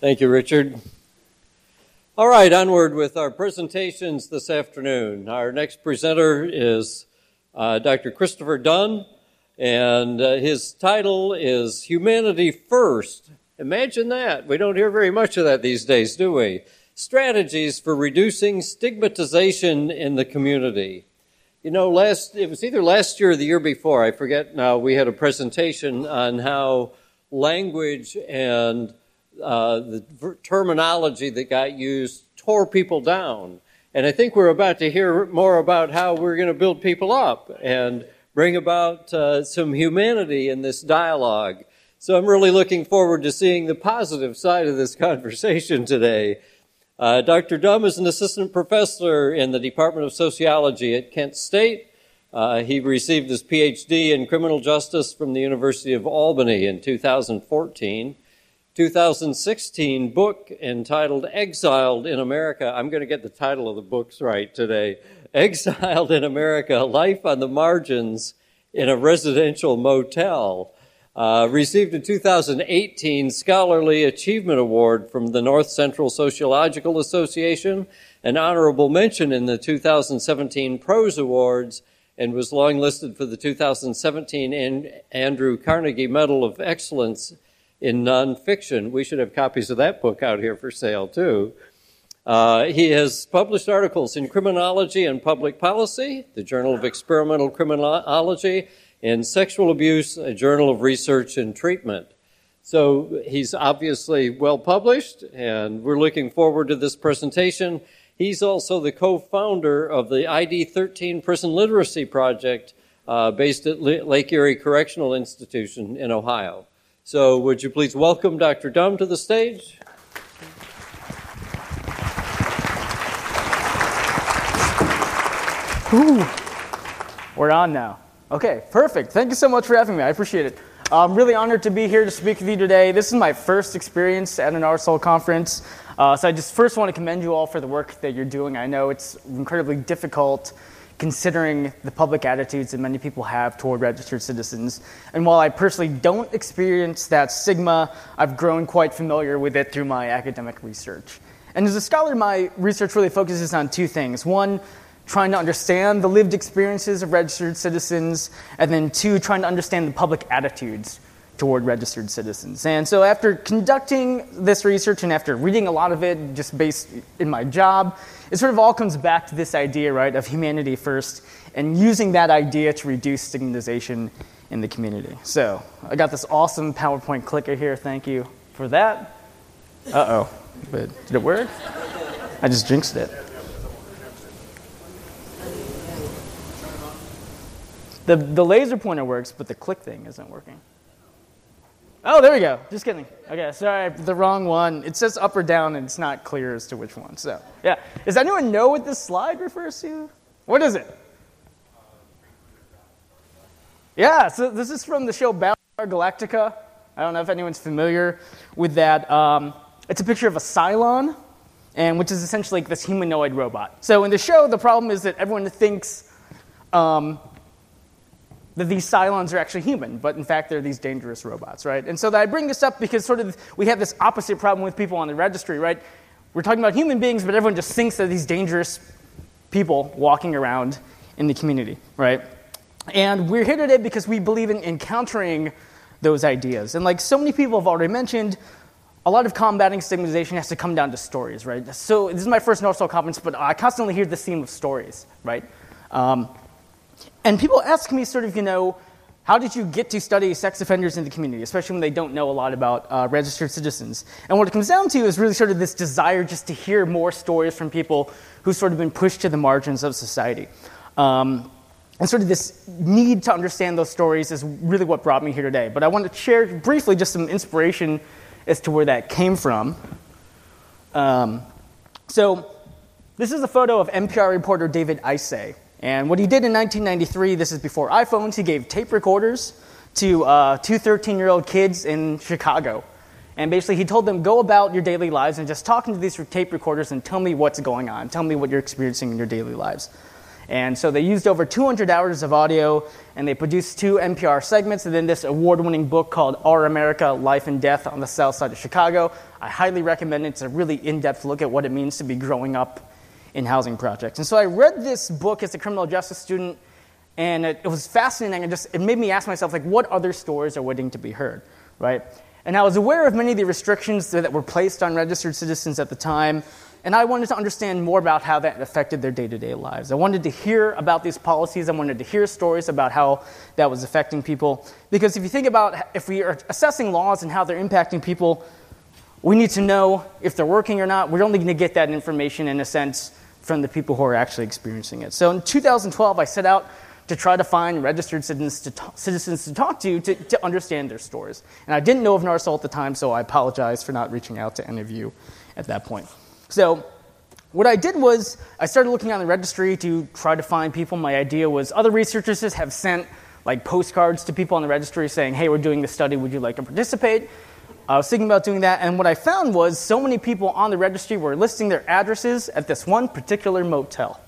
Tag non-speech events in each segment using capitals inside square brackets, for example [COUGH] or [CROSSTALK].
Thank you, Richard. All right, onward with our presentations this afternoon. Our next presenter is uh, Dr. Christopher Dum, and uh, his title is Humanity First. Imagine that. We don't hear very much of that these days, do we? Strategies for reducing stigmatization in the community. You know, last it was either last year or the year before, I forget now, we had a presentation on how language and uh, the terminology that got used tore people down. And I think we're about to hear more about how we're going to build people up and bring about uh, some humanity in this dialogue. So I'm really looking forward to seeing the positive side of this [LAUGHS] conversation today. Uh, Dr. Dum is an assistant professor in the Department of Sociology at Kent State. Uh, he received his PhD in criminal justice from the University of Albany in 2014. 2016 book entitled Exiled in America. I'm going to get the title of the books right today. Exiled in America Life on the Margins in a Residential Motel. Uh, received a 2018 Scholarly Achievement Award from the North Central Sociological Association, an honorable mention in the 2017 Prose Awards, and was longlisted for the 2017 Andrew Carnegie Medal of Excellence in nonfiction. We should have copies of that book out here for sale, too. Uh, he has published articles in criminology and public policy, the Journal of Experimental Criminology, and Sexual Abuse, a Journal of Research and Treatment. So he's obviously well published, and we're looking forward to this presentation. He's also the co founder of the ID 13 Prison Literacy Project uh, based at Lake Erie Correctional Institution in Ohio. So, would you please welcome Dr. Dum to the stage? Ooh, we're on now. Okay, perfect. Thank you so much for having me. I appreciate it. I'm really honored to be here to speak with you today. This is my first experience at an RSOL conference. Uh, so I just first want to commend you all for the work that you're doing. I know it's incredibly difficult considering the public attitudes that many people have toward registered citizens. And while I personally don't experience that stigma, I've grown quite familiar with it through my academic research. And as a scholar, my research really focuses on two things. One, trying to understand the lived experiences of registered citizens, and then two, trying to understand the public attitudes toward registered citizens. And so, after conducting this research and after reading a lot of it just based in my job, it sort of all comes back to this idea, right, of humanity first and using that idea to reduce stigmatization in the community. So, I got this awesome PowerPoint clicker here. Thank you for that. Uh oh. But did it work? I just jinxed it. The, the laser pointer works, but the click thing isn't working. Oh, there we go. Just kidding. Okay, sorry, the wrong one. It says up or down, and it's not clear as to which one. So, yeah. Does anyone know what this slide refers to? What is it? Yeah, so this is from the show Battlestar Galactica. I don't know if anyone's familiar with that. Um, it's a picture of a Cylon, and which is essentially like this humanoid robot. So in the show, the problem is that everyone thinks um, that these Cylons are actually human, but in fact they're these dangerous robots, right? And so I bring this up because sort of we have this opposite problem with people on the registry, right? We're talking about human beings, but everyone just thinks they're these dangerous people walking around in the community, right? And we're here today because we believe in encountering those ideas. And like so many people have already mentioned, a lot of combating stigmatization has to come down to stories, right? So this is my first NARSOL conference, but I constantly hear this theme of stories, right? Um, and people ask me, sort of, you know, how did you get to study sex offenders in the community, especially when they don't know a lot about uh, registered citizens? And what it comes down to is really sort of this desire just to hear more stories from people who've sort of been pushed to the margins of society. Um, and sort of this need to understand those stories is really what brought me here today. But I want to share briefly just some inspiration as to where that came from. Um, so, this is a photo of NPR reporter David Isay. And what he did in 1993, this is before iPhones, he gave tape recorders to uh, two 13 year old kids in Chicago. And basically, he told them, go about your daily lives and just talk into these tape recorders and tell me what's going on. Tell me what you're experiencing in your daily lives. And so they used over 200 hours of audio and they produced two NPR segments and then this award winning book called Our America Life and Death on the South Side of Chicago. I highly recommend it. It's a really in depth look at what it means to be growing up in housing projects. And so I read this book as a criminal justice student and it, it was fascinating. It, just, it made me ask myself, like, what other stories are waiting to be heard, right? And I was aware of many of the restrictions that were placed on registered citizens at the time, and I wanted to understand more about how that affected their day to day lives. I wanted to hear about these policies. I wanted to hear stories about how that was affecting people. Because if you think about if we are assessing laws and how they're impacting people, we need to know if they're working or not. We're only going to get that information, in a sense, from the people who are actually experiencing it. So in 2012, I set out to try to find registered citizens to, talk, citizens to talk to, to to understand their stories. And I didn't know of NARSOL at the time, so I apologize for not reaching out to any of you at that point. So what I did was I started looking on the registry to try to find people. My idea was other researchers have sent like postcards to people on the registry saying, hey, we're doing this study, would you like to participate? I was thinking about doing that, and what I found was so many people on the registry were listing their addresses at this one particular motel.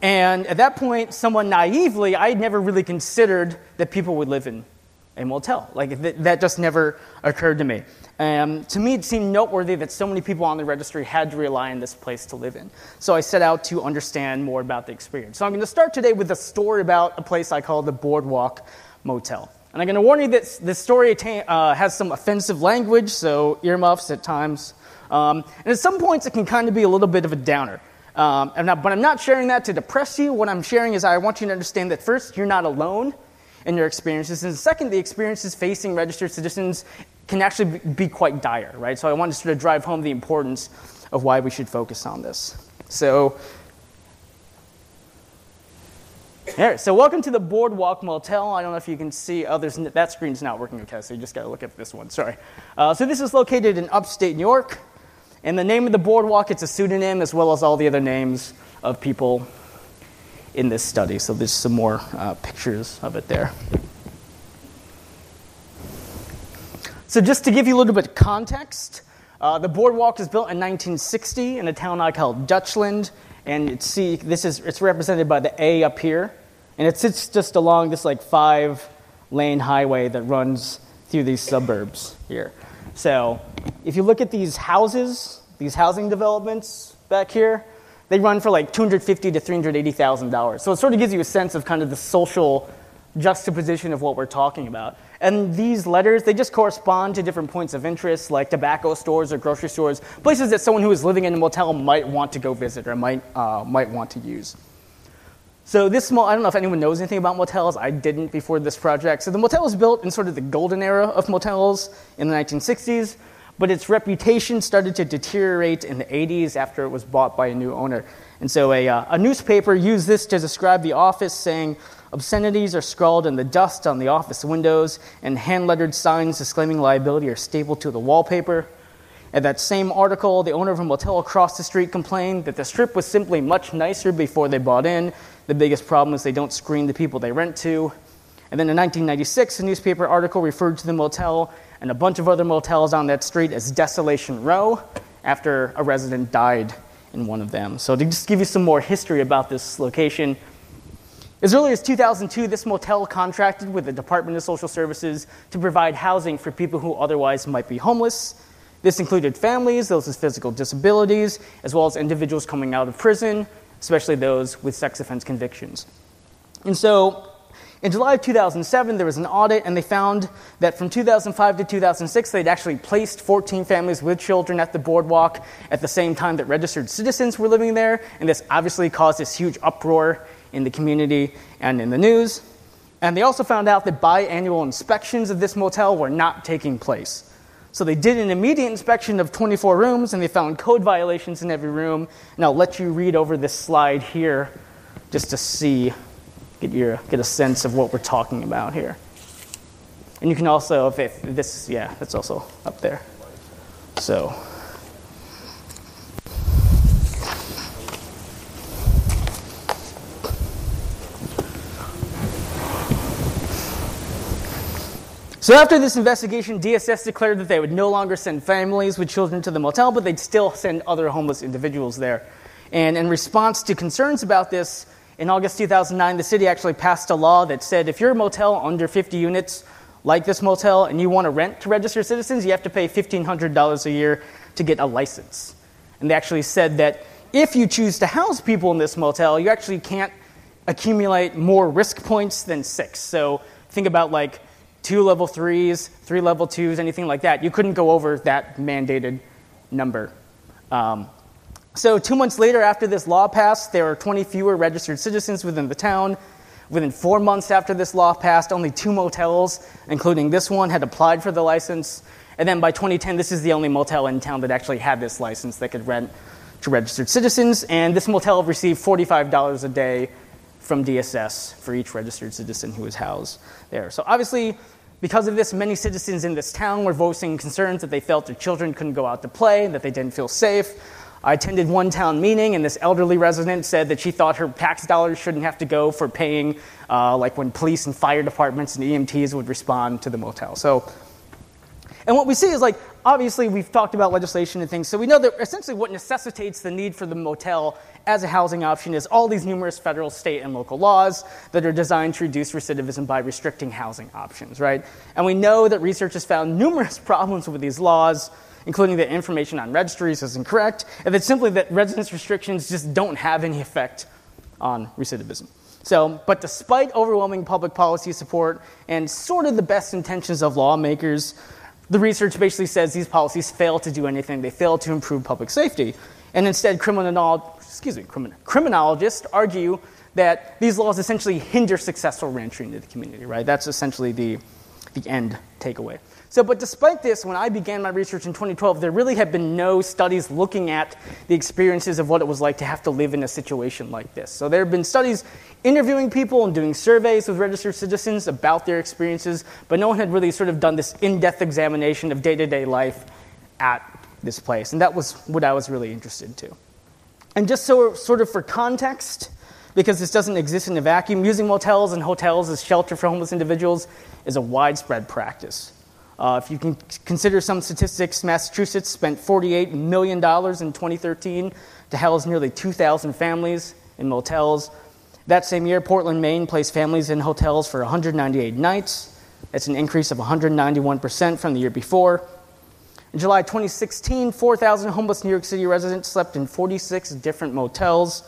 And at that point, somewhat naively, I had never really considered that people would live in a motel. Like, th- that just never occurred to me. Um, to me, it seemed noteworthy that so many people on the registry had to rely on this place to live in. So I set out to understand more about the experience. So I'm going to start today with a story about a place I call the Boardwalk Motel. And I'm going to warn you that this story uh, has some offensive language, so earmuffs at times. Um, and at some points, it can kind of be a little bit of a downer. Um, not, but I'm not sharing that to depress you. What I'm sharing is I want you to understand that first, you're not alone in your experiences, and second, the experiences facing registered citizens can actually be quite dire, right? So I want to sort of drive home the importance of why we should focus on this. So, here, so welcome to the Boardwalk Motel. I don't know if you can see, oh, that screen's not working okay, so you just got to look at this one, sorry. Uh, so this is located in upstate New York. And the name of the boardwalk, it's a pseudonym as well as all the other names of people in this study. So there's some more uh, pictures of it there. So just to give you a little bit of context, uh, the boardwalk was built in 1960 in a town I call Dutchland, and see this is it's represented by the A up here, and it sits just along this like five lane highway that runs through these suburbs here. So if you look at these houses, these housing developments back here, they run for like 250 to 380,000 dollars. So it sort of gives you a sense of kind of the social juxtaposition of what we're talking about. And these letters, they just correspond to different points of interest, like tobacco stores or grocery stores, places that someone who is living in a motel might want to go visit or might, uh, might want to use. So this small, I don't know if anyone knows anything about motels. I didn't before this project. So the motel was built in sort of the golden era of motels in the 1960s, but its reputation started to deteriorate in the 80s after it was bought by a new owner. And so a, uh, a newspaper used this to describe the office, saying obscenities are scrawled in the dust on the office windows, and hand lettered signs disclaiming liability are stapled to the wallpaper. In that same article, the owner of a motel across the street complained that the strip was simply much nicer before they bought in. The biggest problem is they don't screen the people they rent to. And then in 1996, a newspaper article referred to the motel and a bunch of other motels on that street as Desolation Row after a resident died in one of them. So, to just give you some more history about this location, as early as 2002, this motel contracted with the Department of Social Services to provide housing for people who otherwise might be homeless. This included families, those with physical disabilities, as well as individuals coming out of prison, especially those with sex offense convictions. And so, in July of 2007, there was an audit, and they found that from 2005 to 2006, they'd actually placed 14 families with children at the boardwalk at the same time that registered citizens were living there. And this obviously caused this huge uproar in the community and in the news. And they also found out that biannual inspections of this motel were not taking place. So they did an immediate inspection of 24 rooms and they found code violations in every room. And I'll let you read over this slide here just to see, get, your, get a sense of what we're talking about here. And you can also, if, if this, yeah, that's also up there. So. So after this investigation, DSS declared that they would no longer send families with children to the motel, but they'd still send other homeless individuals there. And in response to concerns about this, in August 2009, the city actually passed a law that said if you're a motel under 50 units, like this motel, and you want to rent to registered citizens, you have to pay $1,500 a year to get a license. And they actually said that if you choose to house people in this motel, you actually can't accumulate more risk points than six. So think about like two level threes, three level twos, anything like that. You couldn't go over that mandated number. Um, so, two months later, after this law passed, there were 20 fewer registered citizens within the town. Within four months after this law passed, only two motels, including this one, had applied for the license. And then by 2010, this is the only motel in town that actually had this license that could rent to registered citizens. And this motel received $45 a day from DSS for each registered citizen who was housed there. So obviously, because of this, many citizens in this town were voicing concerns that they felt their children couldn't go out to play, and that they didn't feel safe. I attended one town meeting, and this elderly resident said that she thought her tax dollars shouldn't have to go for paying, uh, like when police and fire departments and EMTs would respond to the motel. So, and what we see is like obviously we've talked about legislation and things, so we know that essentially what necessitates the need for the motel as a housing option is all these numerous federal, state, and local laws that are designed to reduce recidivism by restricting housing options, right? And we know that research has found numerous [LAUGHS] problems with these laws, including that information on registries is incorrect, and that simply that residence restrictions just don't have any effect on recidivism. So, but despite overwhelming public policy support and sort of the best intentions of lawmakers, the research basically says these policies fail to do anything. They fail to improve public safety. And instead, criminal, excuse me, crimin- criminologists argue that these laws essentially hinder successful reentry into the community, right? That's essentially the, the end takeaway. So, but despite this, when I began my research in 2012, there really had been no studies looking at the experiences of what it was like to have to live in a situation like this. So, there have been studies interviewing people and doing surveys with registered citizens about their experiences, but no one had really sort of done this in depth examination of day to day life at this place. And that was what I was really interested in too. And just so, sort of for context, because this doesn't exist in a vacuum, using motels and hotels as shelter for homeless individuals is a widespread practice. Uh, if you can consider some statistics, Massachusetts spent $48 million in 2013 to house nearly 2,000 families in motels. That same year, Portland, Maine placed families in hotels for 198 nights. That's an increase of 191% from the year before. In July 2016, 4,000 homeless New York City residents slept in 46 different motels.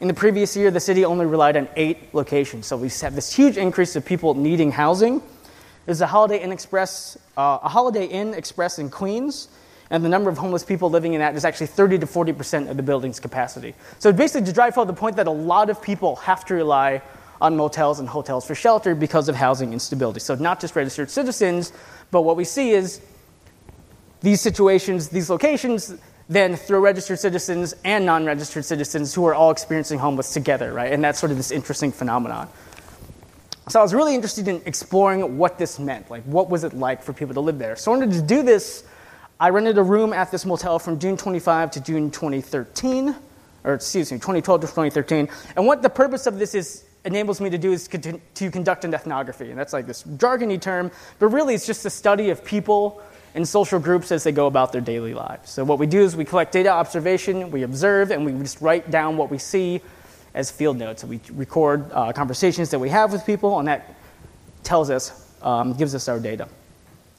In the previous year, the city only relied on eight locations. So we have this huge increase of people needing housing. There's a Holiday Inn Express, uh, a Holiday Inn Express in Queens, and the number of homeless people living in that is actually 30 to 40 percent of the building's capacity. So basically, to drive home the point that a lot of people have to rely on motels and hotels for shelter because of housing instability. So not just registered citizens, but what we see is these situations, these locations, then throw registered citizens and non-registered citizens who are all experiencing homeless together, right? And that's sort of this interesting phenomenon. So I was really interested in exploring what this meant. Like, what was it like for people to live there? So in order to do this, I rented a room at this motel from June 25 to June 2013, or excuse me, 2012 to 2013. And what the purpose of this is enables me to do is to conduct an ethnography. And that's like this jargony term, but really it's just a study of people and social groups as they go about their daily lives. So what we do is we collect data observation, we observe, and we just write down what we see as field notes. So we record uh, conversations that we have with people, and that tells us, um, gives us our data.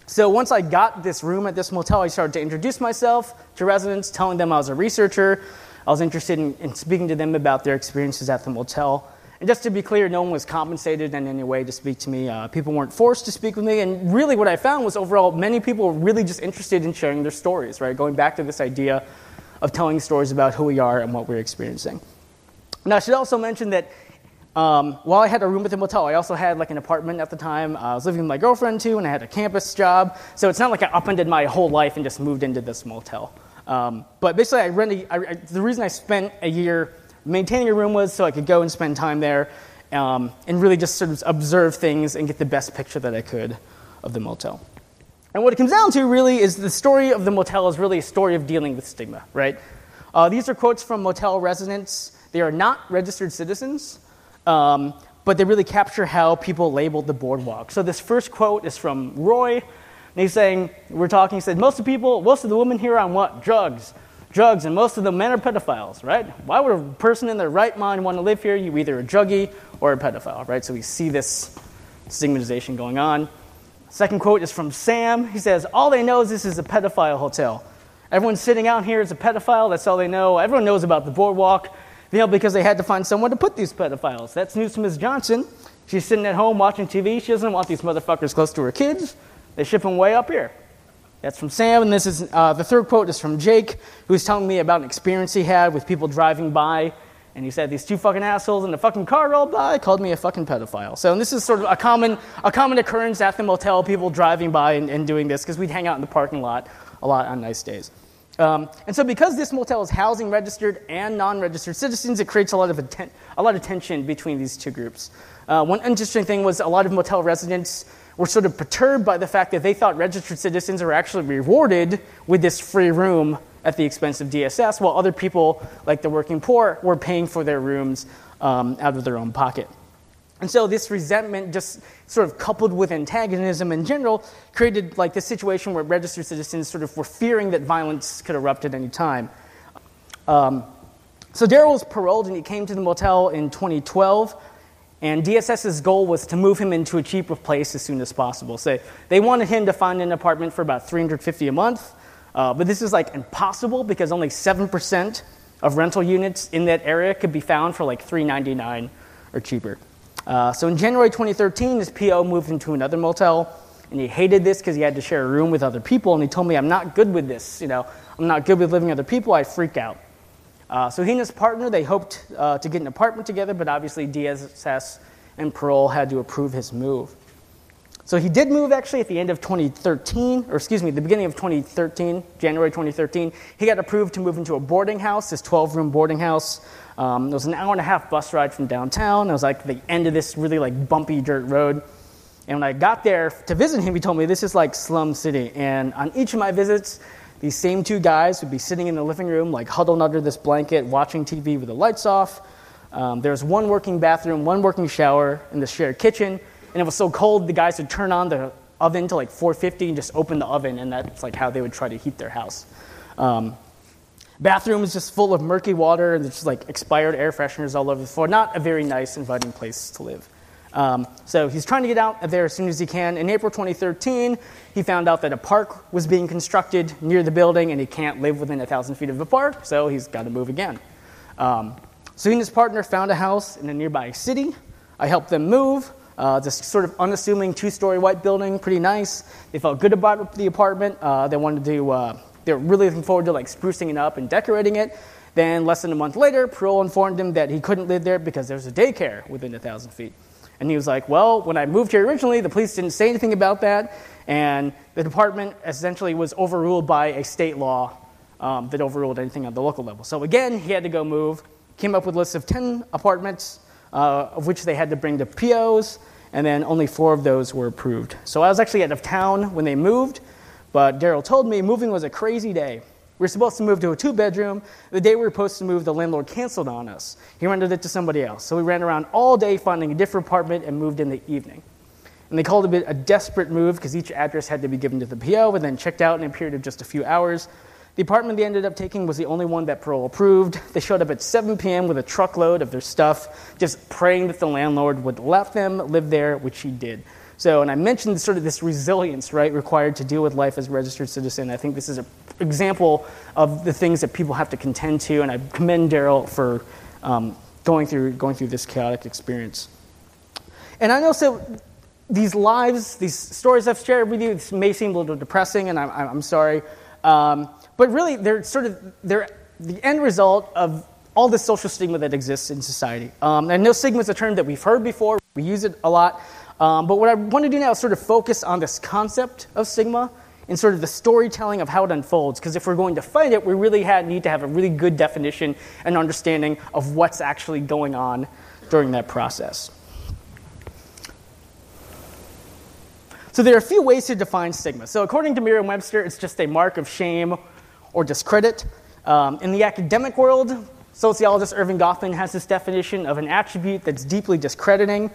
So once I got this room at this motel, I started to introduce myself to residents, telling them I was a researcher. I was interested in, in speaking to them about their experiences at the motel. And just to be clear, no one was compensated in any way to speak to me. Uh, people weren't forced to speak with me. And really, what I found was overall, many people were really just interested in sharing their stories, right? Going back to this idea of telling stories about who we are and what we're experiencing. Now, I should also mention that um, while I had a room at the motel, I also had like an apartment at the time. Uh, I was living with my girlfriend too, and I had a campus job. So it's not like I upended my whole life and just moved into this motel. Um, but basically, I rented. I, I, the reason I spent a year maintaining a room was so I could go and spend time there, um, and really just sort of observe things and get the best picture that I could of the motel. And what it comes down to really is the story of the motel is really a story of dealing with stigma, right? Uh, these are quotes from motel residents they are not registered citizens, um, but they really capture how people labeled the boardwalk. So this first quote is from Roy. And he's saying, we're talking, he said, most of the people, most of the women here are on what? Drugs. Drugs, and most of the men are pedophiles, right? Why would a person in their right mind want to live here? You either a druggie or a pedophile, right? So we see this stigmatization going on. Second quote is from Sam. He says, All they know is this is a pedophile hotel. Everyone sitting out here is a pedophile. That's all they know. Everyone knows about the boardwalk, you know, because they had to find someone to put these pedophiles. That's news from Ms. Johnson. She's sitting at home watching TV. She doesn't want these motherfuckers close to her kids. They ship them way up here. That's from Sam, and this is uh, the third quote is from Jake, who's telling me about an experience he had with people driving by, and he said these two fucking assholes in the fucking car rolled by, called me a fucking pedophile. So and this is sort of a common a common occurrence at the motel, people driving by and, and doing this because we'd hang out in the parking lot a lot on nice days. Um, and so because this motel is housing registered and non-registered citizens, it creates a lot of atten- a lot of tension between these two groups. Uh, one interesting thing was a lot of motel residents were sort of perturbed by the fact that they thought registered citizens were actually rewarded with this free room at the expense of DSS, while other people, like the working poor, were paying for their rooms um, out of their own pocket. And so this resentment, just sort of coupled with antagonism in general, created like this situation where registered citizens sort of were fearing that violence could erupt at any time. Um, so Daryl was paroled and he came to the motel in 2012. And DSS's goal was to move him into a cheaper place as soon as possible. So they wanted him to find an apartment for about 350 a month. Uh, but this is like impossible because only 7% of rental units in that area could be found for like 399 or cheaper. Uh, so in January 2013, his PO moved into another motel, and he hated this because he had to share a room with other people. And he told me, "I'm not good with this. You know, I'm not good with living with other people. I freak out." Uh, so he and his partner, they hoped uh, to get an apartment together, but obviously DSS and parole had to approve his move. So he did move actually at the end of 2013, or excuse me, the beginning of 2013, January 2013. He got approved to move into a boarding house, this 12 room boarding house. Um, it was an hour and a half bus ride from downtown. It was like the end of this really like bumpy dirt road. And when I got there to visit him, he told me this is like slum city. And on each of my visits, these same two guys would be sitting in the living room, like huddled under this blanket, watching TV with the lights off. Um, was one working bathroom, one working shower, in the shared kitchen. And it was so cold, the guys would turn on the oven to like 450 and just open the oven, and that's like how they would try to heat their house. Um, bathroom is just full of murky water, and there's just like expired air fresheners all over the floor. Not a very nice, inviting place to live. Um, so he's trying to get out of there as soon as he can. In April 2013, he found out that a park was being constructed near the building and he can't live within a thousand feet of the park, so he's got to move again. Um, so he and his partner found a house in a nearby city. I helped them move. Uh, this sort of unassuming two-story white building, pretty nice. They felt good about the apartment. Uh, they wanted to. Uh, they were really looking forward to like sprucing it up and decorating it. Then, less than a month later, parole informed him that he couldn't live there because there's a daycare within a thousand feet. And he was like, Well, when I moved here originally, the police didn't say anything about that. And the department essentially was overruled by a state law um, that overruled anything on the local level. So again, he had to go move. Came up with a list of 10 apartments, uh, of which they had to bring to POs, and then only four of those were approved. So I was actually out of town when they moved, but Daryl told me moving was a crazy day. We were supposed to move to a two bedroom. The day we were supposed to move, the landlord canceled on us. He rented it to somebody else. So we ran around all day finding a different apartment and moved in the evening. And they called it a desperate move because each address had to be given to the PO and then checked out in a period of just a few hours. The apartment they ended up taking was the only one that parole approved. They showed up at 7 p.m. with a truckload of their stuff, just praying that the landlord would let them live there, which he did. So, and I mentioned sort of this resilience, right, required to deal with life as a registered citizen. I think this is an example of the things that people have to contend to, and I commend Daryl for um, going through going through this chaotic experience. And I know so these lives, these stories I've shared with you, may seem a little depressing, and I'm, I'm sorry, um, but really they're sort of they're the end result of all the social stigma that exists in society. Um, and no stigma is a term that we've heard before; we use it a lot. Um, but what I want to do now is sort of focus on this concept of stigma and sort of the storytelling of how it unfolds. Because if we're going to fight it, we really had, need to have a really good definition and understanding of what's actually going on during that process. So there are a few ways to define stigma. So according to Merriam-Webster, it's just a mark of shame or discredit. Um, in the academic world, sociologist Erving Goffman has this definition of an attribute that's deeply discrediting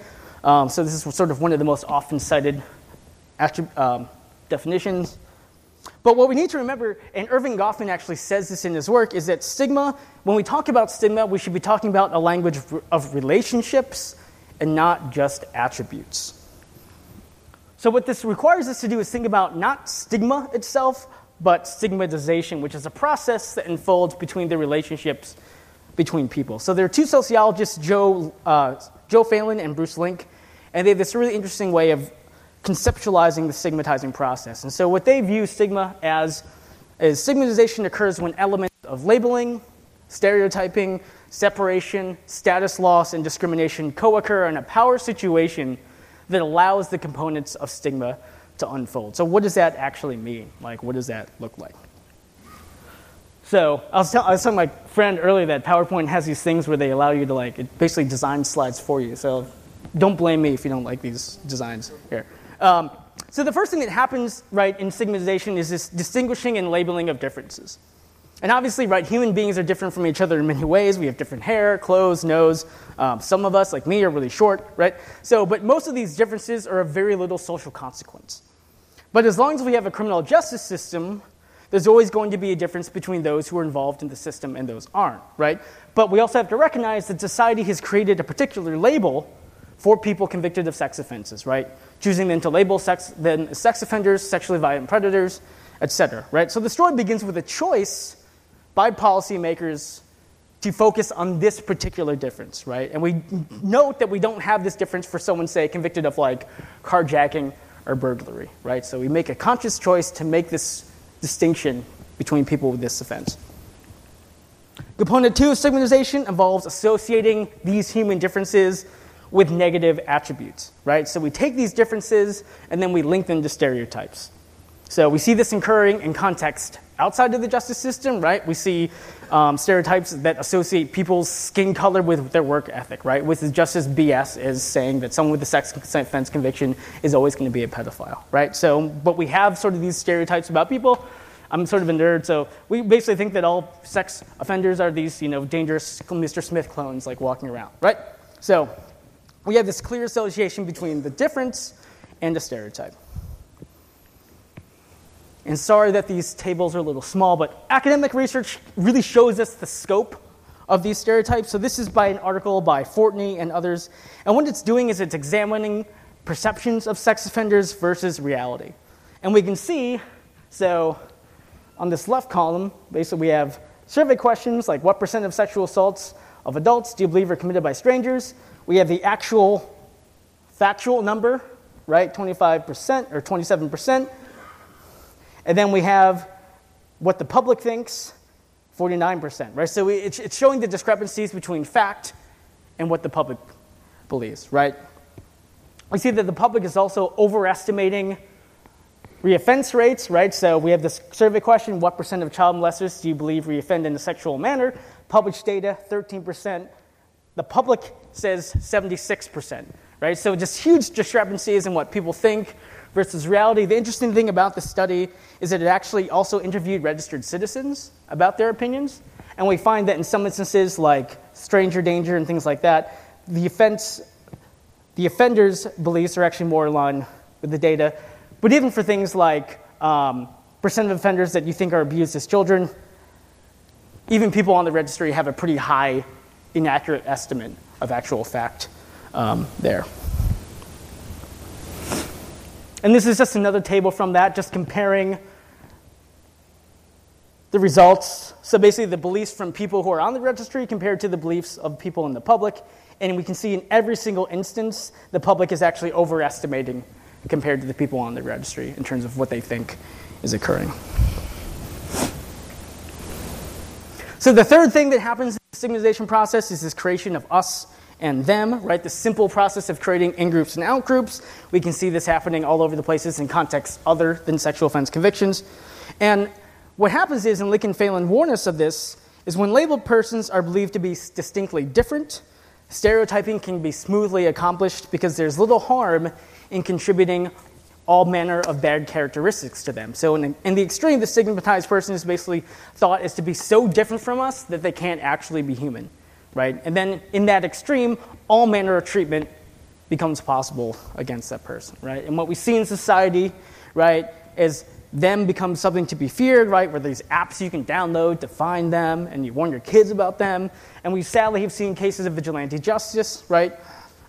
um, so this is sort of one of the most often cited um, definitions. But what we need to remember, and Erving Goffman actually says this in his work, is that stigma, when we talk about stigma, we should be talking about a language of relationships and not just attributes. So, what this requires us to do is think about not stigma itself, but stigmatization, which is a process that unfolds between the relationships between people. So, there are two sociologists, Joe, uh, Jo Phelan and Bruce Link, and they have this really interesting way of conceptualizing the stigmatizing process. And so, what they view stigma as is stigmatization occurs when elements of labeling, stereotyping, separation, status loss, and discrimination co occur in a power situation that allows the components of stigma to unfold. So, what does that actually mean? Like, what does that look like? So, I was, tell, I was telling my friend earlier that PowerPoint has these things where they allow you to, like, it basically design slides for you. So, don't blame me if you don't like these designs here. Um, so, the first thing that happens, right, in stigmatization is this distinguishing and labeling of differences. And obviously, right, human beings are different from each other in many ways. We have different hair, clothes, nose. Um, some of us, like me, are really short, right? So, but most of these differences are of very little social consequence. But as long as we have a criminal justice system, there's always going to be a difference between those who are involved in the system and those aren't, right? But we also have to recognize that society has created a particular label for people convicted of sex offenses, right? Choosing them to label sex, then sex offenders, sexually violent predators, etc., right? So the story begins with a choice by policymakers to focus on this particular difference, right? And we note that we don't have this difference for someone, say, convicted of like carjacking or burglary, right? So we make a conscious choice to make this distinction between people with this offense. Component two of stigmatization involves associating these human differences with negative attributes, right? So we take these differences and then we link them to stereotypes. So we see this occurring in context outside of the justice system, right? We see um, stereotypes that associate people's skin color with their work ethic, right? Which is just as BS as saying that someone with a sex offense conviction is always going to be a pedophile, right? So, but we have sort of these stereotypes about people. I'm sort of a nerd, so we basically think that all sex offenders are these, you know, dangerous Mr. Smith clones like walking around, right? So we have this clear association between the difference and the stereotype. And sorry that these tables are a little small, but academic research really shows us the scope of these stereotypes. So this is by an article by Fortney and others. And what it's doing is it's examining perceptions of sex offenders versus reality. And we can see, so on this left column, basically we have survey questions like what percent of sexual assaults of adults do you believe are committed by strangers? We have the actual factual number, right? 25% or 27%. And then we have what the public thinks, 49%, right? So it's showing the discrepancies between fact and what the public believes, right? We see that the public is also overestimating reoffense rates, right? So we have this survey question what percent of child molesters do you believe reoffend in a sexual manner? Published data, 13%. The public says 76%, right? So just huge discrepancies in what people think versus reality. The interesting thing about the study is that it actually also interviewed registered citizens about their opinions. And we find that in some instances, like stranger danger and things like that, the offense, the offender's beliefs are actually more in line with the data. But even for things like um, percent of offenders that you think are abused as children, even people on the registry have a pretty high inaccurate estimate of actual fact um, there. And this is just another table from that, just comparing the results. So basically, the beliefs from people who are on the registry compared to the beliefs of people in the public. And we can see in every single instance, the public is actually overestimating compared to the people on the registry in terms of what they think is occurring. So the third thing that happens stigmatization process is this creation of us and them, right? The simple process of creating in groups and out groups. We can see this happening all over the places in contexts other than sexual offense convictions. And what happens is, and Link and Phelan warned us of this, is when labeled persons are believed to be distinctly different, stereotyping can be smoothly accomplished because there's little harm in contributing all manner of bad characteristics to them. So, in, in, the extreme, the stigmatized person is basically thought is to be so different from us that they can't actually be human right? And then in that extreme, all manner of treatment becomes possible against that person, right? And what we see in society, right, is them becomes something to be feared, right? Where there's apps you can download to find them and you warn your kids about them. And we sadly have seen cases of vigilante justice, right?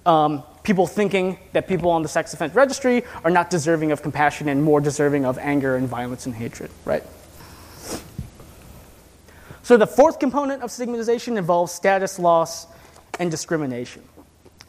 Um, people thinking that people on the sex offense registry are not deserving of compassion and more deserving of anger and violence and hatred, right? So the fourth component of stigmatization involves status loss and discrimination.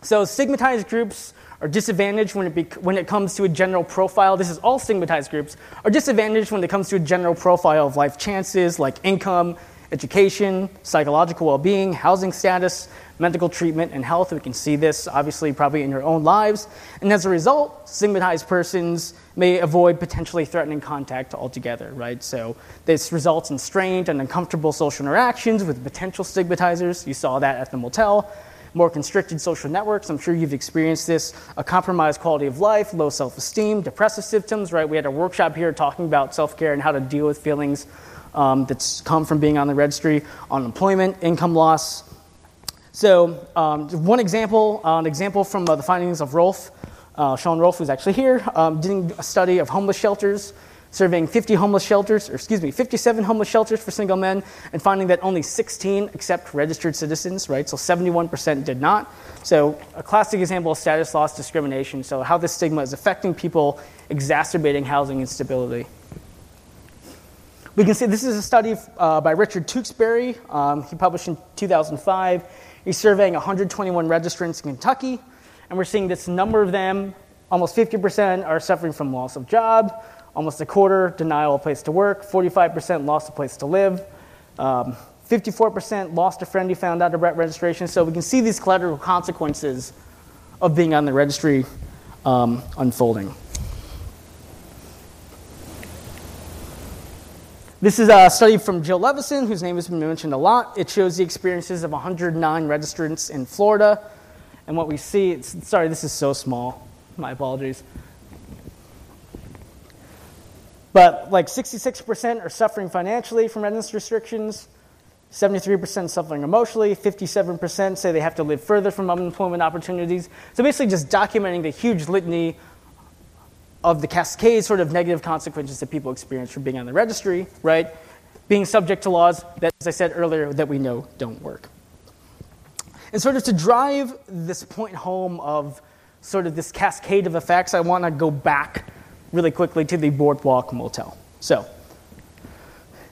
So stigmatized groups are disadvantaged when it, when it comes to a general profile. This is all stigmatized groups are disadvantaged when it comes to a general profile of life chances like income, education, psychological well-being, housing status, medical treatment, and health. We can see this obviously probably in your own lives. And as a result, stigmatized persons may avoid potentially threatening contact altogether, right? So this results in strained and uncomfortable social interactions with potential stigmatizers. You saw that at the motel more constricted social networks. I'm sure you've experienced this a compromised quality of life, low self esteem, depressive symptoms, right? We had a workshop here talking about self care and how to deal with feelings um, that's come from being on the registry, unemployment, income loss. So, um, one example, uh, an example from uh, the findings of Rolfe, uh, Shawn Rolfe, who's actually here, um, doing a study of homeless shelters surveying 50 homeless shelters, or excuse me, 57 homeless shelters for single men, and finding that only 16 accept registered citizens, right? So 71% did not. So a classic example of status loss discrimination. So how this stigma is affecting people, exacerbating housing instability. We can see this is a study uh, by Richard Tewksbury. Um, he published in 2005. He's surveying 121 registrants in Kentucky, and we're seeing this number of them, almost 50% are suffering from loss of job, almost a quarter denial of place to work, 45% lost a place to live, um, 54% lost a friend he found out about registration. So we can see these collateral consequences of being on the registry um, unfolding. This is a study from Jill Levenson, whose name has been mentioned a lot. It shows the experiences of 109 registrants in Florida. And what we see, sorry, this is so small. My apologies. But like 66% are suffering financially from residence restrictions, 73% suffering emotionally, 57% say they have to live further from unemployment opportunities. So basically, just documenting the huge litany of the cascade sort of negative consequences that people experience from being on the registry, right? Being subject to laws that, as I said earlier, that we know don't work. And sort of to drive this point home of sort of this cascade of effects, I want to go back really quickly to the Boardwalk Motel. So,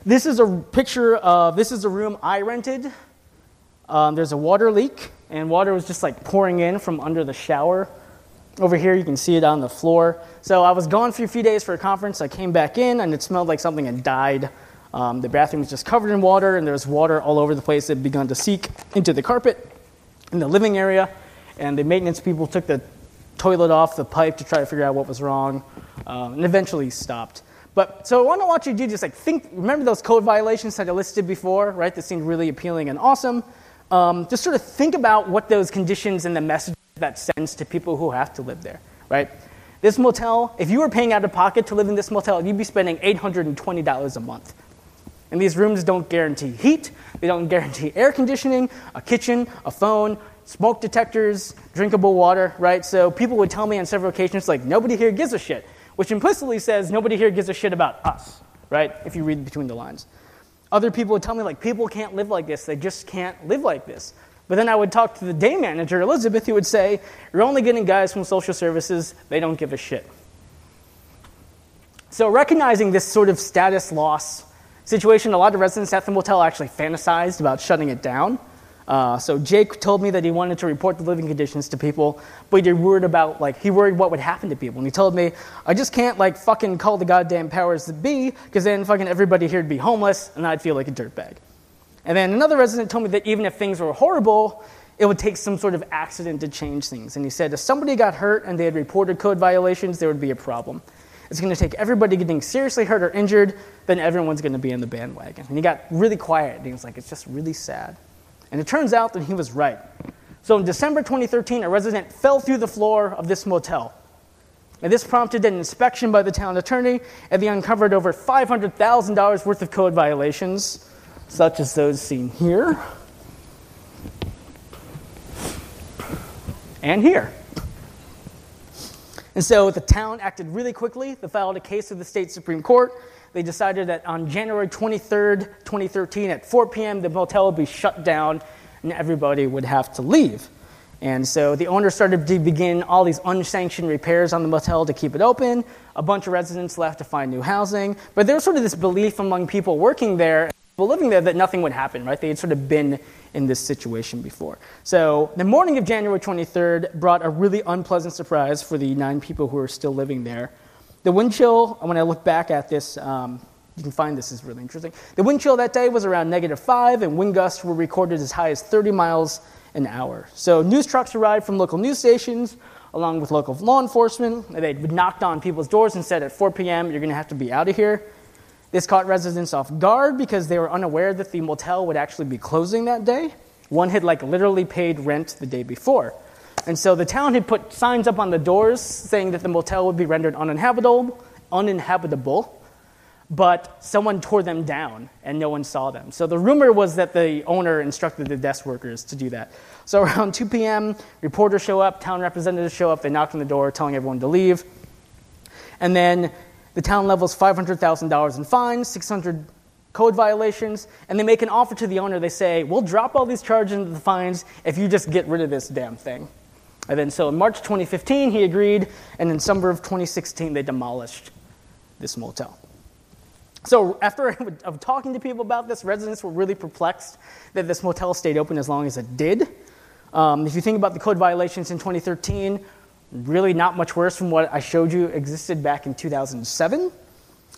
this is a picture of this is a room I rented. Um, there's a water leak, and water was just like pouring in from under the shower. Over here, you can see it on the floor. So, I was gone for a few days for a conference. I came back in, and it smelled like something had died. Um, the bathroom was just covered in water, and there was water all over the place that had begun to seep into the carpet in the living area. And the maintenance people took the toilet off the pipe to try to figure out what was wrong, um, and eventually stopped. But so I want to watch you do just like think, remember those code violations that I listed before, right? That seemed really appealing and awesome. Um, just sort of think about what those conditions and the message that sense to people who have to live there, right? This motel, if you were paying out of pocket to live in this motel, you'd be spending $820 a month. And these rooms don't guarantee heat, they don't guarantee air conditioning, a kitchen, a phone, smoke detectors, drinkable water, right? So people would tell me on several occasions, like, nobody here gives a shit, which implicitly says nobody here gives a shit about us, right? If you read between the lines. Other people would tell me, like, people can't live like this, they just can't live like this. But then I would talk to the day manager, Elizabeth, who would say, You're only getting guys from social services, they don't give a shit. So, recognizing this sort of status loss situation, a lot of residents at the motel actually fantasized about shutting it down. Uh, so Jake told me that he wanted to report the living conditions to people, but he worried about like he worried what would happen to people. And he told me, I just can't like fucking call the goddamn powers that be, because then fucking everybody here would be homeless, and I'd feel like a dirtbag. And then another resident told me that even if things were horrible, it would take some sort of accident to change things. And he said if somebody got hurt and they had reported code violations, there would be a problem. It's going to take everybody getting seriously hurt or injured, then everyone's going to be in the bandwagon. And he got really quiet, and he was like, it's just really sad. And it turns out that he was right. So in December 2013, a resident fell through the floor of this motel. And this prompted an inspection by the town attorney, and they uncovered over $500,000 worth of code violations, such as those seen here and here. And so the town acted really quickly. They filed a case with the state Supreme Court. They decided that on January 23rd, 2013, at 4 p.m., the motel would be shut down and everybody would have to leave. And so the owner started to begin all these unsanctioned repairs on the motel to keep it open. A bunch of residents left to find new housing. But there was sort of this belief among people working there, people living there, that nothing would happen, right? They had sort of been in this situation before. So the morning of January 23rd brought a really unpleasant surprise for the nine people who were still living there. The wind chill, when I look back at this, um, you can find this is really interesting. The wind chill that day was around negative five, and wind gusts were recorded as high as 30 miles an hour. So news trucks arrived from local news stations, along with local law enforcement. They knocked on people's doors and said, at 4 p.m., you're going to have to be out of here. This caught residents off guard because they were unaware that the motel would actually be closing that day. One had like literally paid rent the day before. And so the town had put signs up on the doors saying that the motel would be rendered uninhabitable, uninhabitable but someone tore them down and no one saw them. So the rumor was that the owner instructed the desk workers to do that. So [LAUGHS] around 2 p.m., reporters show up, town representatives show up, they knock on the door telling everyone to leave. And then the town levels $500,000 in fines, 600 code violations, and they make an offer to the owner. They say, We'll drop all these charges and the fines if you just get rid of this damn thing. And then so in March 2015, he agreed, and in summer of 2016, they demolished this motel. So after [LAUGHS] of talking to people about this, residents were really perplexed that this motel stayed open as long as it did. Um, if you think about the code violations in 2013, really not much worse from what I showed you existed back in 2007.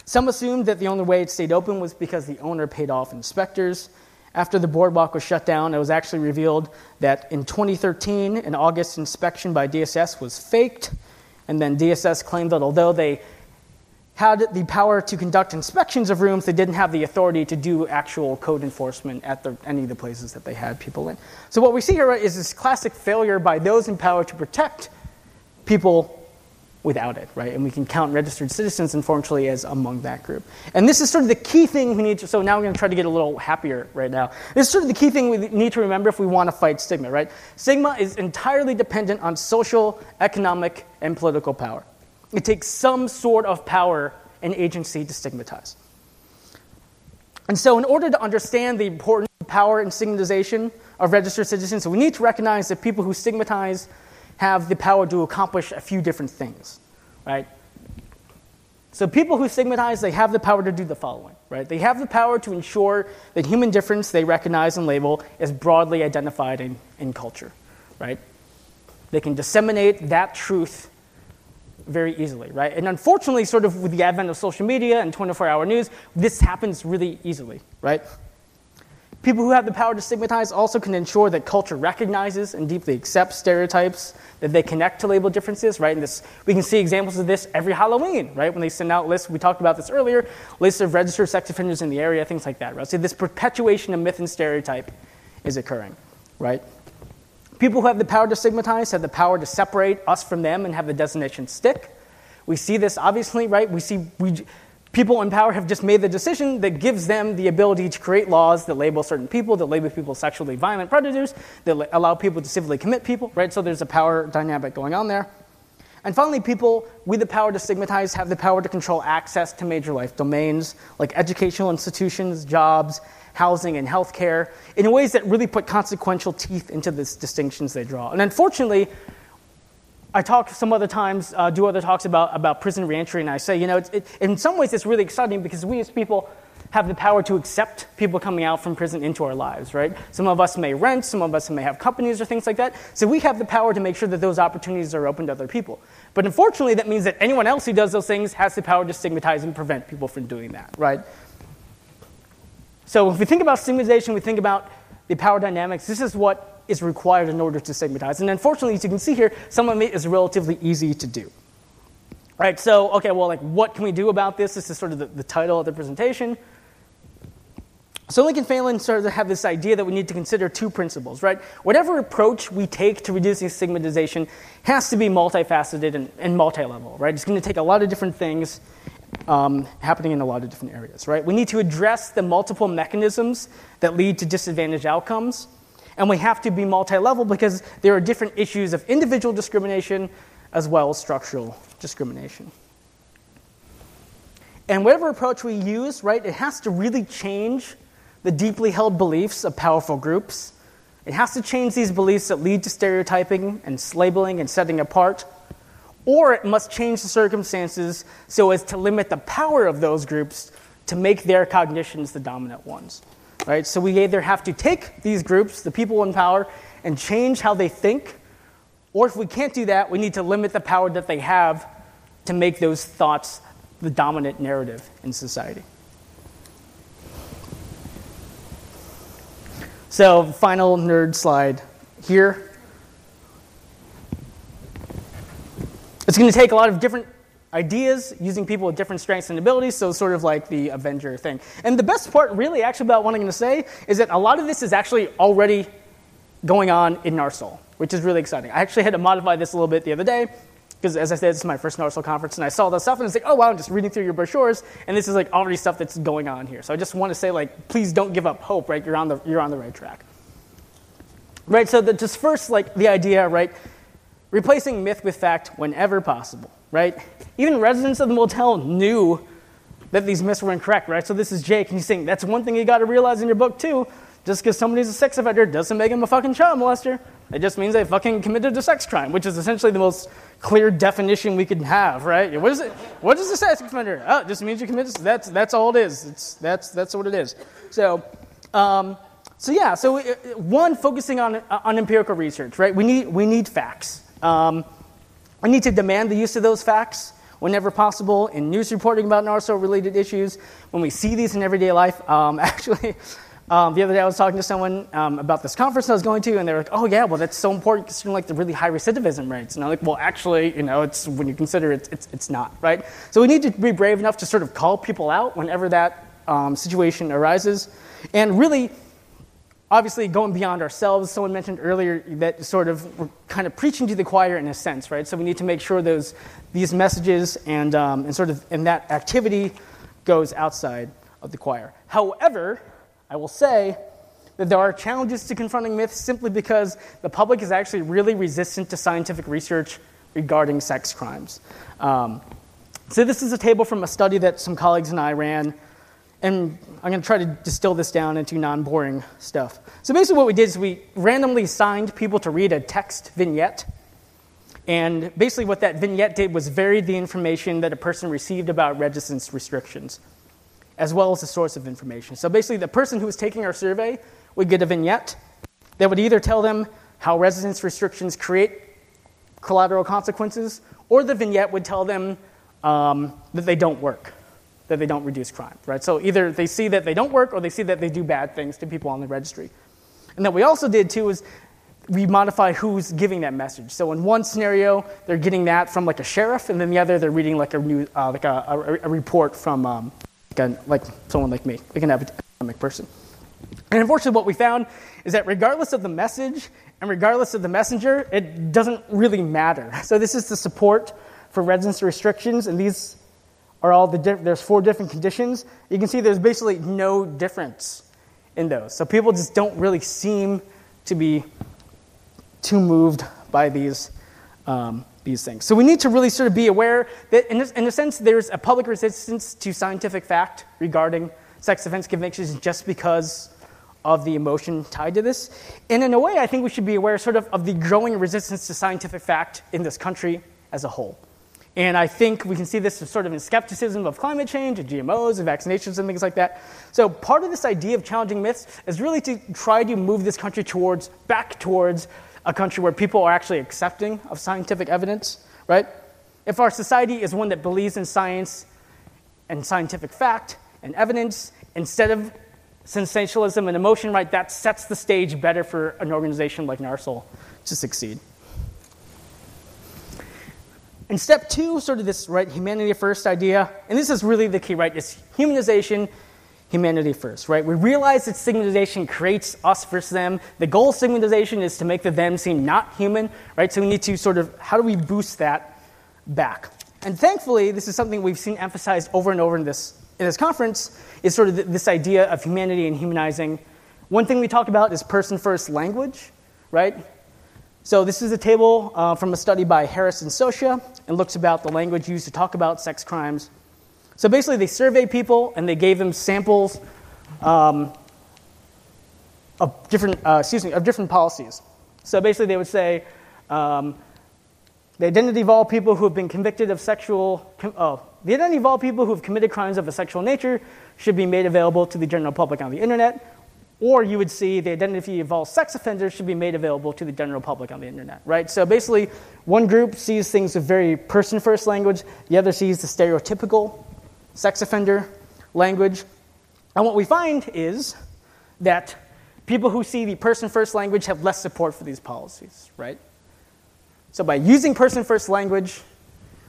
Some assumed that the only way it stayed open was because the owner paid off inspectors. After the boardwalk was shut down, it was actually revealed that in 2013, an August inspection by DSS was faked. And then DSS claimed that although they had the power to conduct inspections of rooms, they didn't have the authority to do actual code enforcement at the, any of the places that they had people in. So, what we see here is this classic failure by those in power to protect people without it, right? And we can count registered citizens, unfortunately, as among that group. And this is sort of the key thing we need to, so now we're going to try to get a little happier right now. This is sort of the key thing we need to remember if we want to fight stigma, right? Stigma is entirely dependent on social, economic, and political power. It takes some sort of power and agency to stigmatize. And so, in order to understand the importance of power and stigmatization of registered citizens, we need to recognize that people who stigmatize have the power to accomplish a few different things, right? So, people who stigmatize, they have the power to do the following, right? They have the power to ensure that human difference they recognize and label is broadly identified in, in culture, right? They can disseminate that truth very easily, right? And unfortunately, sort of with the advent of social media and 24 hour news, this happens really easily, right? People who have the power to stigmatize also can ensure that culture recognizes and deeply accepts stereotypes, that they connect to label differences, right? And this, we can see examples of this every Halloween, right? When they send out lists, we talked about this earlier, lists of registered sex offenders in the area, things like that, right? So this perpetuation of myth and stereotype is occurring, right? People who have the power to stigmatize have the power to separate us from them and have the designation stick. We see this obviously, right? We see we, people in power have just made the decision that gives them the ability to create laws that label certain people, that label people sexually violent predators, that allow people to civilly commit people, right? So there's a power dynamic going on there. And finally, people with the power to stigmatize have the power to control access to major life domains like educational institutions, jobs, housing, and healthcare in ways that really put consequential teeth into the distinctions they draw. And unfortunately, I talk some other times, uh, do other talks about, about prison reentry, and I say, you know, it, in some ways it's really exciting because we as people have the power to accept people coming out from prison into our lives, right? Some of us may rent, some of us may have companies or things like that. So we have the power to make sure that those opportunities are open to other people. But unfortunately, that means that anyone else who does those things has the power to stigmatize and prevent people from doing that, right? So if we think about stigmatization, we think about the power dynamics. This is what is required in order to stigmatize. And unfortunately, as you can see here, some of it is relatively easy to do. Right, so, okay, well, like, what can we do about this? This is sort of the, the title of the presentation. So Link and Phelan started to have this idea that we need to consider two principles, right? Whatever approach we take to reducing stigmatization has to be multifaceted and, and multi-level, right? It's going to take a lot of different things um, happening in a lot of different areas, right? We need to address the multiple mechanisms that lead to disadvantaged outcomes. And we have to be multi level because there are different issues of individual discrimination, as well as structural discrimination. And whatever approach we use, right, it has to really change the deeply held beliefs of powerful groups. It has to change these beliefs that lead to stereotyping and labeling and setting apart. Or it must change the circumstances so as to limit the power of those groups to make their cognitions the dominant ones. Right? So we either have to take these groups, the people in power, and change how they think, or if we can't do that, we need to limit the power that they have to make those thoughts the dominant narrative in society. So, final nerd slide here. It's going to take a lot of different ideas using people with different strengths and abilities, so sort of like the Avenger thing. And the best part, really, actually, about what I'm going to say is that a lot of this is actually already going on in NARSOL, which is really exciting. I actually had to modify this a little bit the other day because, as I said, this is my first NARSOL conference, and I saw this stuff, and it's like, oh wow, I'm just reading through your brochures, and this is like already stuff that's going on here. So I just want to say, like, please don't give up hope, right? You're on the you're on the right track. Right. So the, just first, like the idea, right? Replacing myth with fact whenever possible, right? Even residents of the motel knew that these myths were incorrect, right? So this is Jake, and he's saying that's one thing you got to realize in your book too. Just because somebody's a sex offender doesn't make him a fucking child molester. It just means they fucking committed a sex crime, which is essentially the most clear definition we could have, right? What is it? What is a sex offender? Oh, it just means you committed. That's that's all it is. It's that's that's what it is. So, um, so yeah. So uh, one, focusing on on empirical research, right? We need we need facts. Um, we need to demand the use of those facts whenever possible in news reporting about NARSOL related issues. When we see these in everyday life, um, [LAUGHS] actually. Um, the other day, I was talking to someone um, about this conference I was going to, and they were like, "Oh yeah, well that's so important considering like the really high recidivism rates." And I'm like, "Well, actually, you know, it's when you consider it, it's it's not right." So we need to be brave enough to sort of call people out whenever that um, situation arises, and really, obviously, going beyond ourselves. Someone mentioned earlier that sort of we're kind of preaching to the choir in a sense, right? So we need to make sure those these messages and um, and sort of and that activity goes outside of the choir. However I will say that there are challenges to confronting myths simply because the public is actually really resistant to scientific research regarding sex crimes. Um, so, this is a table from a study that some colleagues and I ran, and I'm going to try to distill this down into non boring stuff. So, basically, what we did is we randomly assigned people to read a text vignette. And basically, what that vignette did was varied the information that a person received about residence restrictions as well as the source of information. So basically, the person who was taking our survey would get a vignette that would either tell them how residence restrictions create collateral consequences, or the vignette would tell them um, that they don't work, that they don't reduce crime, right? So either they see that they don't work, or they see that they do bad things to people on the registry. And what we also did too is we modify who's giving that message. So in one scenario, they're getting that from like a sheriff, and then the other, they're reading like a new, uh, like a, a, a report from um, like someone like me, like an academic person. And unfortunately, what we found is that regardless of the message and regardless of the messenger, it doesn't really matter. [LAUGHS] So this is the support for residence restrictions, and these are all the diff- there's four different conditions. You can see there's basically no difference in those. So people just don't really seem to be too moved by these um, these things. So we need to really sort of be aware that, in, this, in a sense, there's a public resistance to scientific fact regarding sex offense convictions just because of the emotion tied to this. And in a way, I think we should be aware sort of of the growing resistance to scientific fact in this country as a whole. And I think we can see this sort of in skepticism of climate change and GMOs and vaccinations and things like that. So part of this idea of challenging myths is really to try to move this country towards back towards a country where people are actually accepting of scientific evidence, right? If our society is one that believes in science and scientific fact and evidence instead of sensationalism and emotion, right, that sets the stage better for an organization like NARSOL to succeed. And step two, sort of this right humanity first idea, and this is really the key, right? Is humanization humanity first, right? We realize that stigmatization creates us versus them. The goal of stigmatization is to make the them seem not human, right? So we need to sort of, how do we boost that back? And thankfully, this is something we've seen emphasized over and over in this, in this conference, is sort of this idea of humanity and humanizing. One thing we talk about is person first language, right? So this is a table uh, from a study by Harris and Socia and looks about the language used to talk about sex crimes. So basically, they surveyed people and they gave them samples um, of different, uh, excuse me, of different policies. So basically, they would say um, the identity of all people who have been convicted of sexual, oh, the identity of all people who have committed crimes of a sexual nature should be made available to the general public on the internet. Or you would see the identity of all sex offenders should be made available to the general public on the internet, right? So basically, one group sees things with very person first language, the other sees the stereotypical sex offender language. And what we find is that people who see the person first language have less support for these policies, right? So by using person first language,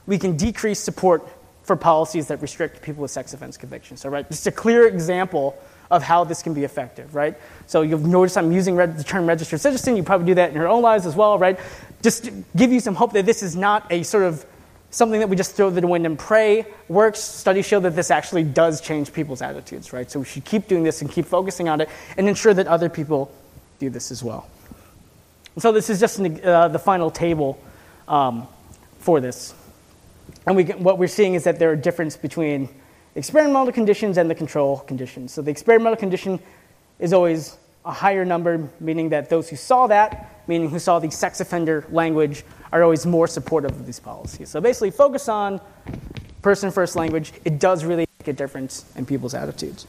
we can decrease support for policies that restrict people with sex offense convictions. So, right, just a clear example of how this can be effective, right? So you'll notice I'm using the term registered citizen. You probably do that in your own lives as well, right? Just give you some hope that this is not a sort of something that we just throw to the wind and pray works. Studies show that this actually does change people's attitudes, right? So we should keep doing this and keep focusing on it and ensure that other people do this as well. so this is just an, uh, the final table um, for this. And we, what we're seeing is that there are differences between experimental conditions and the control conditions. So the experimental condition is always a higher number, meaning that those who saw that, meaning who saw the sex offender language, are always more supportive of these policies. So basically, focus on person first language. It does really make a difference in people's attitudes.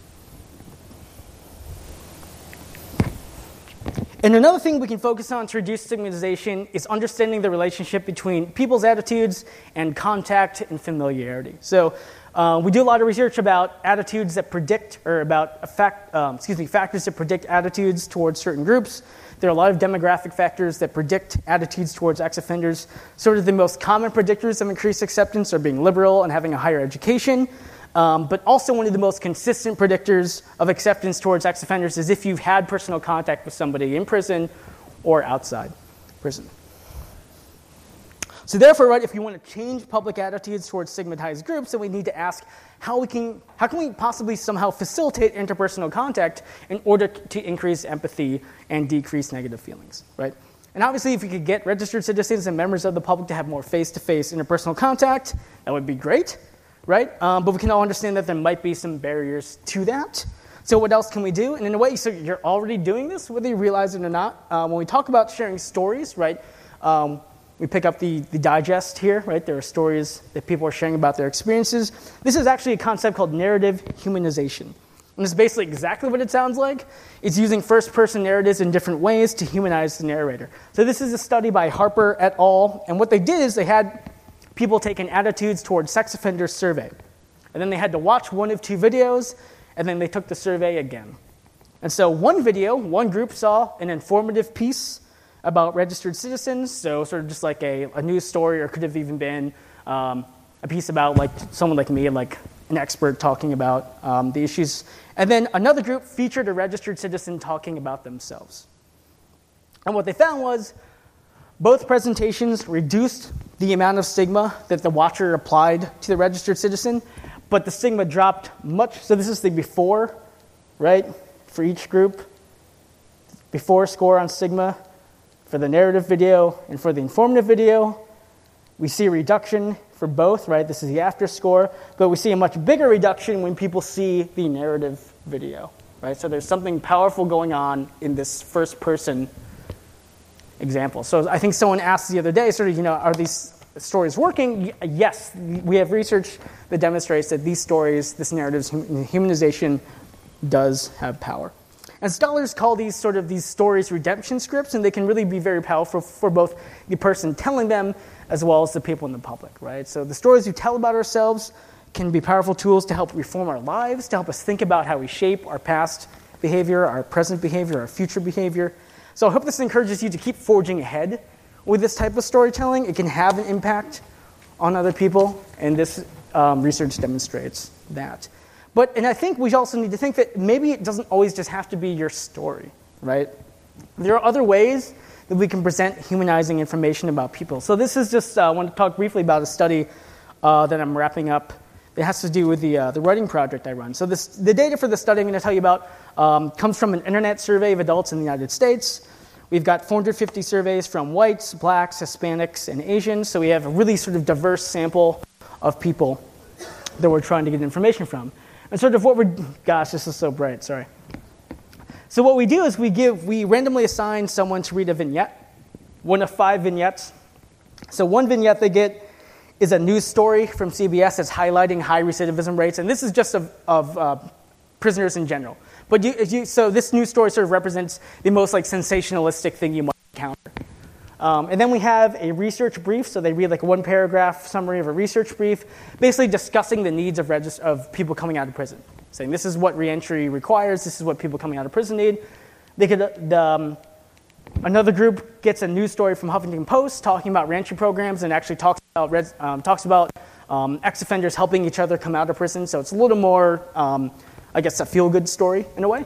And another thing we can focus on to reduce stigmatization is understanding the relationship between people's attitudes and contact and familiarity. So uh, we do a lot of research about attitudes that predict, or about um, excuse me, factors that predict attitudes towards certain groups. There are a lot of demographic factors that predict attitudes towards ex offenders. Sort of the most common predictors of increased acceptance are being liberal and having a higher education. Um, but also, one of the most consistent predictors of acceptance towards ex offenders is if you've had personal contact with somebody in prison or outside prison. So, therefore, right, if you want to change public attitudes towards stigmatized groups, then we need to ask how, we can, how can we possibly somehow facilitate interpersonal contact in order to increase empathy and decrease negative feelings, right? And obviously, if we could get registered citizens and members of the public to have more face to face interpersonal contact, that would be great right? Um, but we can all understand that there might be some barriers to that. So, what else can we do? And in a way, so you're already doing this, whether you realize it or not. Um, when we talk about sharing stories, right, um, we pick up the, the digest here, right? There are stories that people are sharing about their experiences. This is actually a concept called narrative humanization. And it's basically exactly what it sounds like. It's using first person narratives in different ways to humanize the narrator. So, this is a study by Harper et al. And what they did is they had people taking attitudes towards sex offenders survey. And then they had to watch one of two videos, and then they took the survey again. And so, one video, one group saw an informative piece about registered citizens, so sort of just like a, a news story, or could have even been um, a piece about like someone like me, like an expert talking about um, the issues. And then another group featured a registered citizen talking about themselves. And what they found was both presentations reduced the amount of stigma that the watcher applied to the registered citizen, but the stigma dropped much. So this is the before, right, for each group. Before score on stigma for the narrative video and for the informative video. We see a reduction for both, right? This is the after score, but we see a much bigger reduction when people see the narrative video, right? So there's something powerful going on in this first person example. So I think someone asked the other day, sort of, you know, are these stories working? Yes, we have research that demonstrates that these stories, this narrative humanization, does have power. And scholars call these sort of these stories redemption scripts, and they can really be very powerful for both the person telling them as well as the people in the public, right? So the stories we tell about ourselves can be powerful tools to help reform our lives, to help us think about how we shape our past behavior, our present behavior, our future behavior. So I hope this encourages you to keep forging ahead with this type of storytelling. It can have an impact on other people, and this um, research demonstrates that. But, and I think we also need to think that maybe it doesn't always just have to be your story, right? There are other ways that we can present humanizing information about people. So this is just, uh, I want to talk briefly about a study uh, that I'm wrapping up that has to do with the, uh, the writing project I run. So this, the data for the study I'm going to tell you about um, comes from an internet survey of adults in the United States. We've got 450 surveys from whites, blacks, Hispanics, and Asians. So we have a really sort of diverse sample of people that we're trying to get information from. And sort of what we're, gosh, this is so bright, sorry. So what we do is we give, we randomly assign someone to read a vignette, one of five vignettes. So one vignette they get is a news story from CBS that's highlighting high recidivism rates, and this is just of, of uh, prisoners in general. But you, you, so this news story sort of represents the most like sensationalistic thing you might encounter. Um, and then we have a research brief, so they read like a one paragraph summary of a research brief, basically discussing the needs of, regist- of people coming out of prison, saying this is what reentry requires, this is what people coming out of prison need. They could, um, another group gets a news story from Huffington Post talking about reentry programs and actually talks about, um, talks about um, ex offenders helping each other come out of prison, so it's a little more, um, I guess, a feel good story in a way.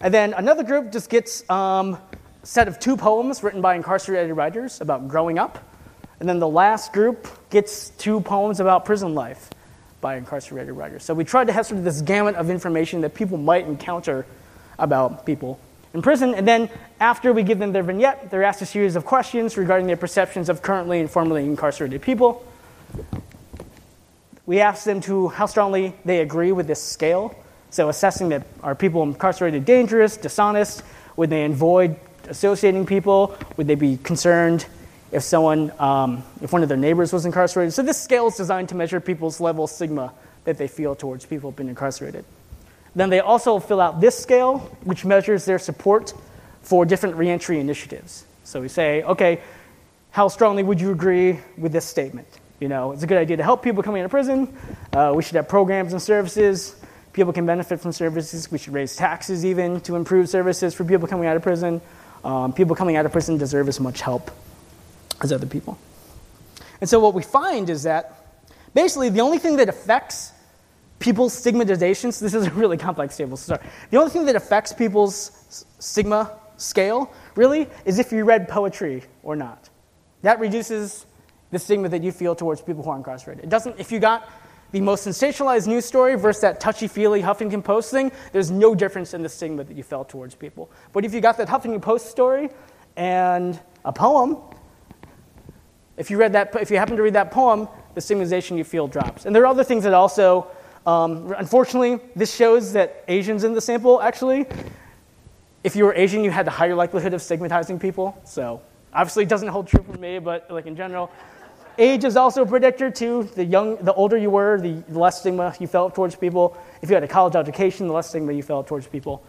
And then another group just gets um, set of two poems written by incarcerated writers about growing up. And then the last group gets two poems about prison life by incarcerated writers. So we tried to have sort of this gamut of information that people might encounter about people in prison. And then after we give them their vignette, they're asked a series of questions regarding their perceptions of currently and formerly incarcerated people. We ask them to how strongly they agree with this scale. So assessing that are people incarcerated dangerous, dishonest, would they avoid associating people? Would they be concerned if someone, um, if one of their neighbors was incarcerated? So this scale is designed to measure people's level of stigma that they feel towards people who've incarcerated. Then they also fill out this scale, which measures their support for different reentry initiatives. So we say, okay, how strongly would you agree with this statement? You know, it's a good idea to help people coming out of prison. Uh, we should have programs and services. People can benefit from services. We should raise taxes even to improve services for people coming out of prison. Um, people coming out of prison deserve as much help as other people. And so what we find is that basically the only thing that affects people's stigmatizations, this is a really complex table, sorry. The only thing that affects people's stigma scale, really, is if you read poetry or not. That reduces the stigma that you feel towards people who are incarcerated. It doesn't, if you got the most sensationalized news story versus that touchy feely Huffington Post thing, there's no difference in the stigma that you felt towards people. But if you got that Huffington Post story and a poem, if you read that, if you happen to read that poem, the stigmatization you feel drops. And there are other things that also, um, unfortunately, this shows that Asians in the sample actually, if you were Asian, you had the higher likelihood of stigmatizing people. So obviously, it doesn't hold true for me, but like in general, Age is also a predictor too. The young, the older you were, the less stigma you felt towards people. If you had a college education, the less stigma you felt towards people.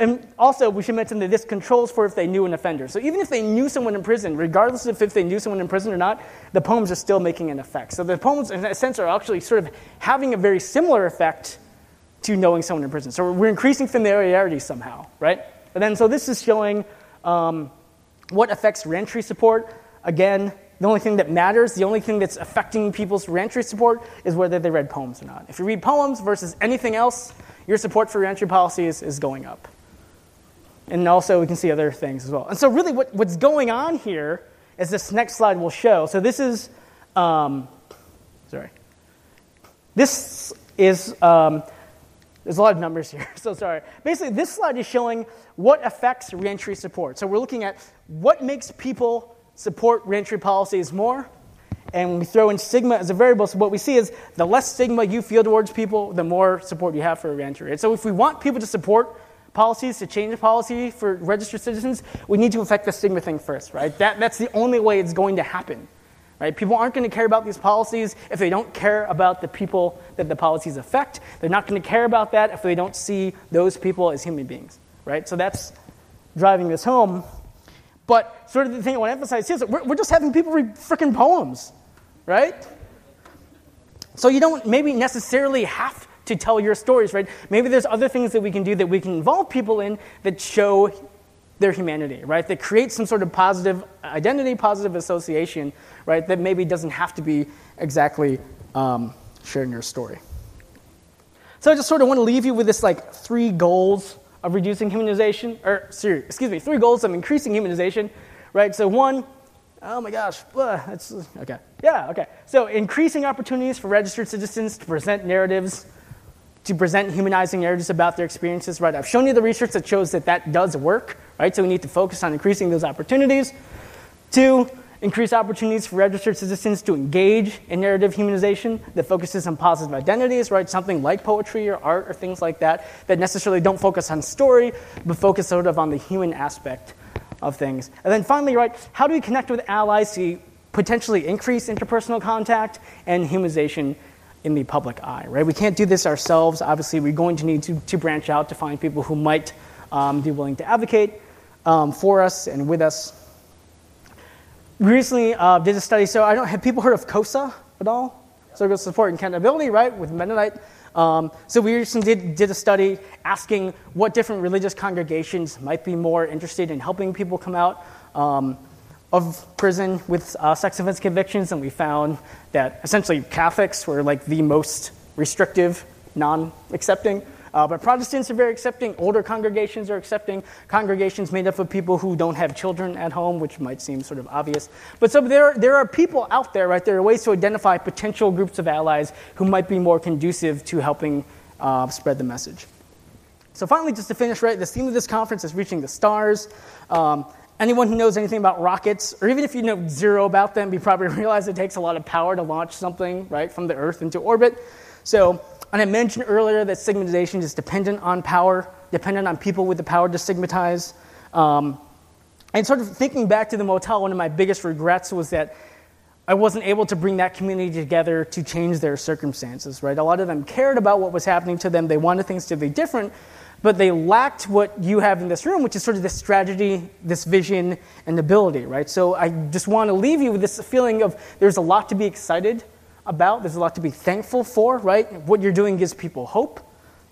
And also, we should mention that this controls for if they knew an offender. So even if they knew someone in prison, regardless of if they knew someone in prison or not, the poems are still making an effect. So the poems, in a sense, are actually sort of having a very similar effect to knowing someone in prison. So we're increasing familiarity somehow, right? And then, so this is showing um, what affects reentry support. Again, the only thing that matters, the only thing that's affecting people's reentry support is whether they read poems or not. If you read poems versus anything else, your support for reentry policy is, is going up. And also, we can see other things as well. And so, really, what, what's going on here, as this next slide will show, so this is, um, sorry, this is, um, there's a lot of numbers here, [LAUGHS] so sorry. Basically, this slide is showing what affects reentry support. So, we're looking at what makes people support reentry policies more. And we throw in stigma as a variable, so what we see is the less stigma you feel towards people, the more support you have for reentry. And so if we want people to support policies, to change the policy for registered citizens, we need to affect the stigma thing first, right? That, that's the only way it's going to happen. Right? People aren't going to care about these policies if they don't care about the people that the policies affect. They're not going to care about that if they don't see those people as human beings. Right? So that's driving this home. But sort of the thing I want to emphasize here is that we're, we're just having people read freaking poems, right? So you don't maybe necessarily have to tell your stories, right? Maybe there's other things that we can do that we can involve people in that show their humanity, right? That create some sort of positive identity, positive association, right? That maybe doesn't have to be exactly um, sharing your story. So I just sort of want to leave you with this like three goals of reducing humanization, or sorry, excuse me, three goals of increasing humanization, right? So one, oh my gosh, uh, that's okay, yeah, okay. So increasing opportunities for registered citizens to present narratives, to present humanizing narratives about their experiences, right? I've shown you the research that shows that that does work, right? So we need to focus on increasing those opportunities. Two, increase opportunities for registered citizens to engage in narrative humanization that focuses on positive identities, right? Something like poetry or art or things like that, that necessarily don't focus on story, but focus sort of on the human aspect of things. And then finally, right, how do we connect with allies to potentially increase interpersonal contact and humanization in the public eye, right? We can't do this ourselves. Obviously, we're going to need to, to branch out to find people who might um, be willing to advocate um, for us and with us. Recently uh, did a study. So I don't have people heard of COSA at all? Circle Support and Accountability, right? With Mennonite. Um, so we recently did, did a study asking what different religious congregations might be more interested in helping people come out. Um, of prison with uh, sex offense convictions, and we found that essentially Catholics were like the most restrictive, non accepting. Uh, but Protestants are very accepting. Older congregations are accepting. Congregations made up of people who don't have children at home, which might seem sort of obvious. But so there, there are people out there, right? There are ways to identify potential groups of allies who might be more conducive to helping uh, spread the message. So finally, just to finish, right, the theme of this conference is reaching the stars. Um, Anyone who knows anything about rockets, or even if you know zero about them, you probably [LAUGHS] realize it takes a lot of power to launch something right from the Earth into orbit. So, and I mentioned earlier that stigmatization is dependent on power, dependent on people with the power to stigmatize. Um, and sort of thinking back to the motel, one of my biggest regrets was that I wasn't able to bring that community together to change their circumstances, right? A lot of them cared about what was happening to them. They wanted things to be different, but they lacked what you have in this room, which is sort of this strategy, this vision, and ability, right? So I just want to leave you with this feeling of there's a lot to be excited about, there's a lot to be thankful for, right? What you're doing gives people hope.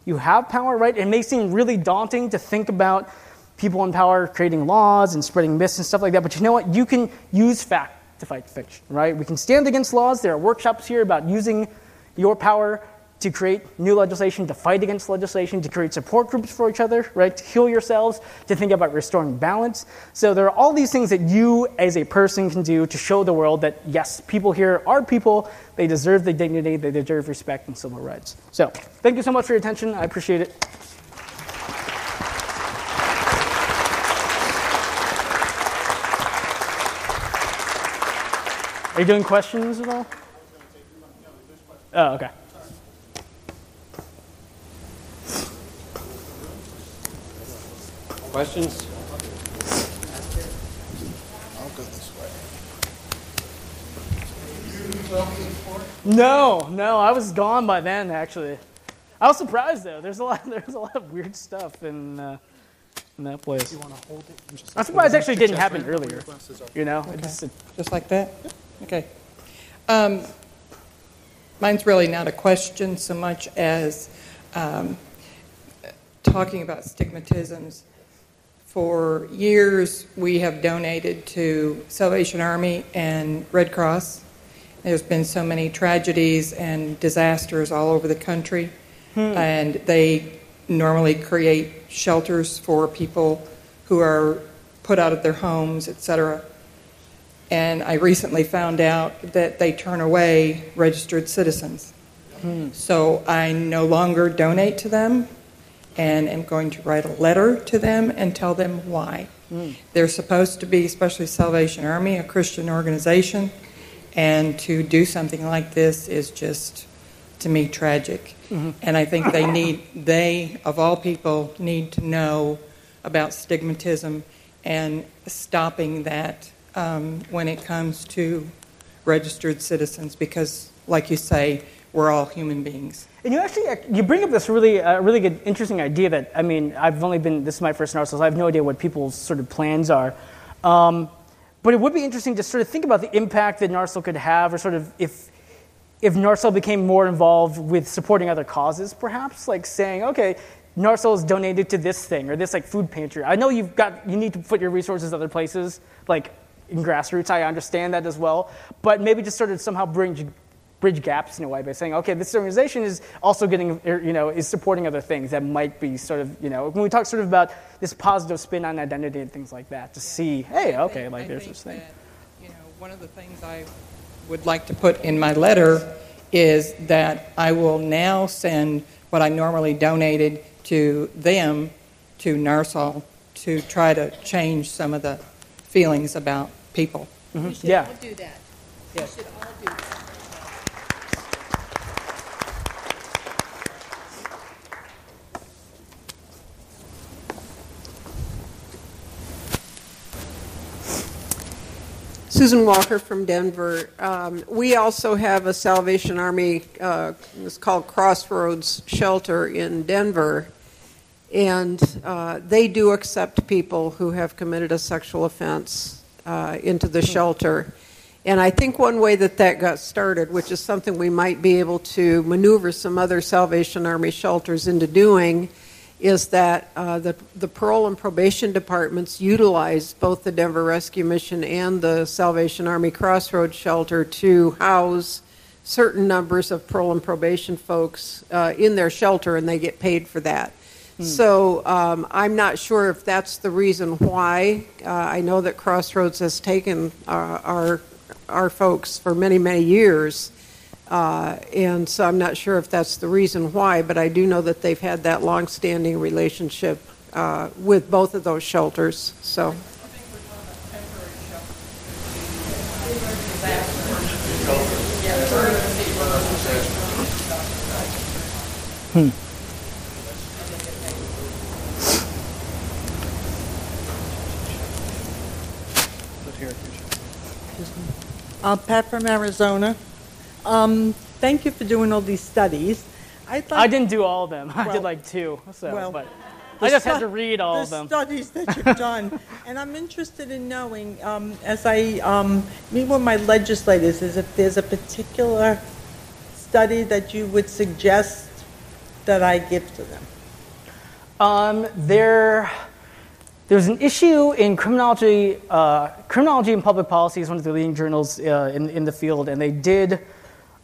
You have power, right? It may seem really daunting to think about people in power creating laws and spreading myths and stuff like that, but you know what? You can use fact to fight fiction, right? We can stand against laws. There are workshops here about using your power to create new legislation, to fight against legislation, to create support groups for each other, right? To heal yourselves, to think about restoring balance. So there are all these things that you as a person can do to show the world that yes, people here are people, they deserve the dignity, they deserve respect and civil rights. So thank you so much for your attention. I appreciate it. Are you doing questions at all? Oh, okay. Questions? I'll go this way. No, no, I was gone by then. Actually, I was surprised though. There's a lot. [LAUGHS] There's a lot of weird stuff in uh, in that place. You want to hold it? and just I'm surprised it actually didn't happen chest right where earlier. your glasses are. You know, Okay. just, it, Just like that? Okay. Um, mine's really not a question so much as um, talking about stigmatisms. For years, we have donated to Salvation Army and Red Cross. There's been so many tragedies and disasters all over the country, hmm. and they normally create shelters for people who are put out of their homes, etc. And I recently found out that they turn away registered citizens. Hmm. So I no longer donate to them and am going to write a letter to them and tell them why. They're supposed to be, especially Salvation Army, a Christian organization, and to do something like this is just, to me, tragic. And I think they need, they, of all people, need to know about stigmatism and stopping that um, when it comes to registered citizens, because, like you say, we're all human beings. And you actually you bring up this really uh, really good interesting idea that I mean I've only been this is my first NARSOL, so I have no idea what people's sort of plans are. Um, but it would be interesting to sort of think about the impact that NARSOL could have, or sort of if if NARSOL became more involved with supporting other causes, perhaps, like saying, okay, NARSOL is donated to this thing or this like food pantry. I know you've got you need to put your resources other places, like in grassroots. I understand that as well, but maybe just sort of somehow bridge bridge gaps in a way by saying, okay, this organization is also getting, er, you know, is supporting other things that might be sort of, you know, when we talk sort of about this positive spin on identity and things like that, to see, hey, okay, think- like I there's think this thing. that, You know, one of the things I would like to put in my letter is that I will now send what I normally donated to them to NARSOL to try to change some of the feelings about people. We should Yeah. all do that. We should all do that. Susan Walker from Denver. Um, we also have a Salvation Army, uh, it's called Crossroads Shelter in Denver, and uh, they do accept people who have committed a sexual offense uh, into the shelter. And I think one way that that got started, which is something we might be able to maneuver some other Salvation Army shelters into doing, is that uh, the, the parole and probation departments utilize both the Denver Rescue Mission and the Salvation Army Crossroads Shelter to house certain numbers of parole and probation folks uh, in their shelter, and they get paid for that. So um, I'm not sure if that's the reason why. Uh, I know that Crossroads has taken uh, our our folks for many many years. Uh, and so I'm not sure if that's the reason why, but I do know that they've had that long-standing relationship uh, with both of those shelters. So, Hmm. Uh, Pat from Arizona. Um, thank you for doing all these studies. Like I didn't do all of them. I did like two. So, well, but I just had to read all the of them. studies that you've [LAUGHS] done, and I'm interested in knowing, um, as I um, meet with my legislators, is if there's a particular study that you would suggest that I give to them. Um, there, there's an issue in criminology. Uh, criminology and public policy is one of the leading journals uh, in in the field, and they did.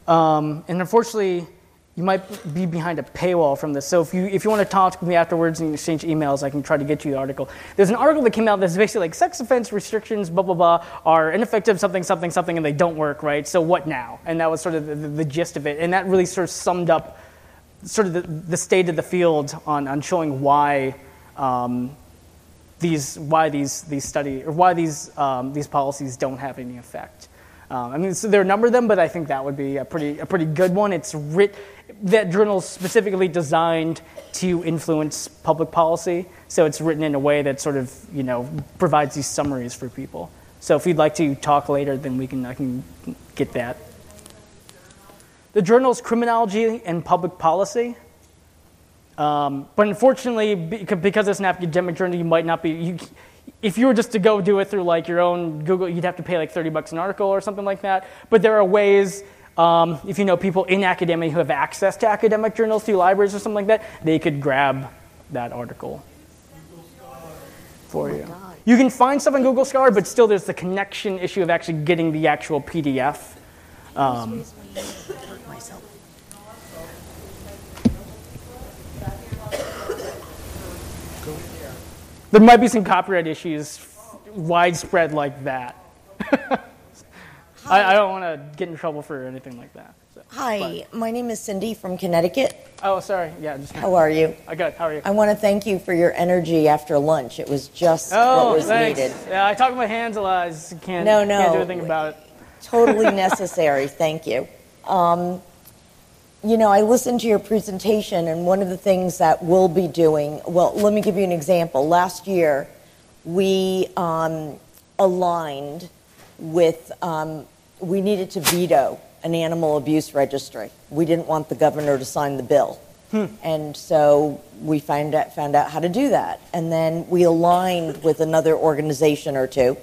Um, and unfortunately, you might be behind a paywall from this. So if you if you want to talk to me afterwards and exchange emails, I can try to get you the article. There's an article that came out that's basically like sex offense restrictions, blah blah blah, are ineffective, something something something, and they don't work, right? So what now? And that was sort of the, the, the gist of it, and that really sort of summed up sort of the, the state of the field on, on showing why um, these why these these study or why these um, these policies don't have any effect. Um, I mean, so there are a number of them, but I think that would be a pretty a pretty good one. It's writ that journal is specifically designed to influence public policy, so it's written in a way that sort of you know provides these summaries for people. So if you'd like to talk later, then we can I can get that. The journal's Criminology and Public Policy. Um, but unfortunately, because it's an academic journal, you might not be. You, if you were just to go do it through like your own Google, you'd have to pay like 30 bucks an article or something like that. But there are ways, um, if you know people in academia who have access to academic journals through libraries or something like that, they could grab that article for you. You can find stuff on Google Scholar, but still there's the connection issue of actually getting the actual PDF. Um, there might be some copyright issues widespread like that. [LAUGHS] I, I don't want to get in trouble for anything like that. so. Hi, my name is Cindy from Connecticut. Oh, sorry. Yeah, just How are you? I got. How are you? I want to thank you for your energy after lunch. It was just Oh, what was thanks. needed. Yeah, I talk with my hands a lot. I just can't. No, no. Can't do anything about it. Totally [LAUGHS] necessary. Thank you. Um, you know, I listened to your presentation, and one of the things that we'll be doing, well, let me give you an example. Last year, we um, aligned with, um, we needed to veto an animal abuse registry. We didn't want the governor to sign the bill. And so we found out, found out how to do that. And then we aligned with another organization or two,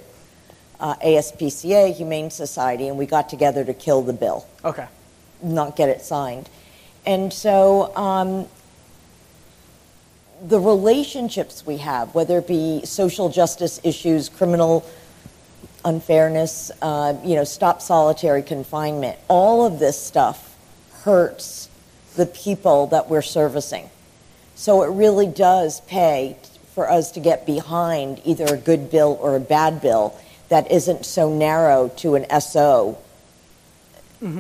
uh, ASPCA, Humane Society, and we got together to kill the bill Okay. Not get it signed. And so um, the relationships we have, whether it be social justice issues, criminal unfairness, uh, you know, stop solitary confinement, all of this stuff hurts the people that we're servicing. So it really does pay for us to get behind either a good bill or a bad bill that isn't so narrow to an SO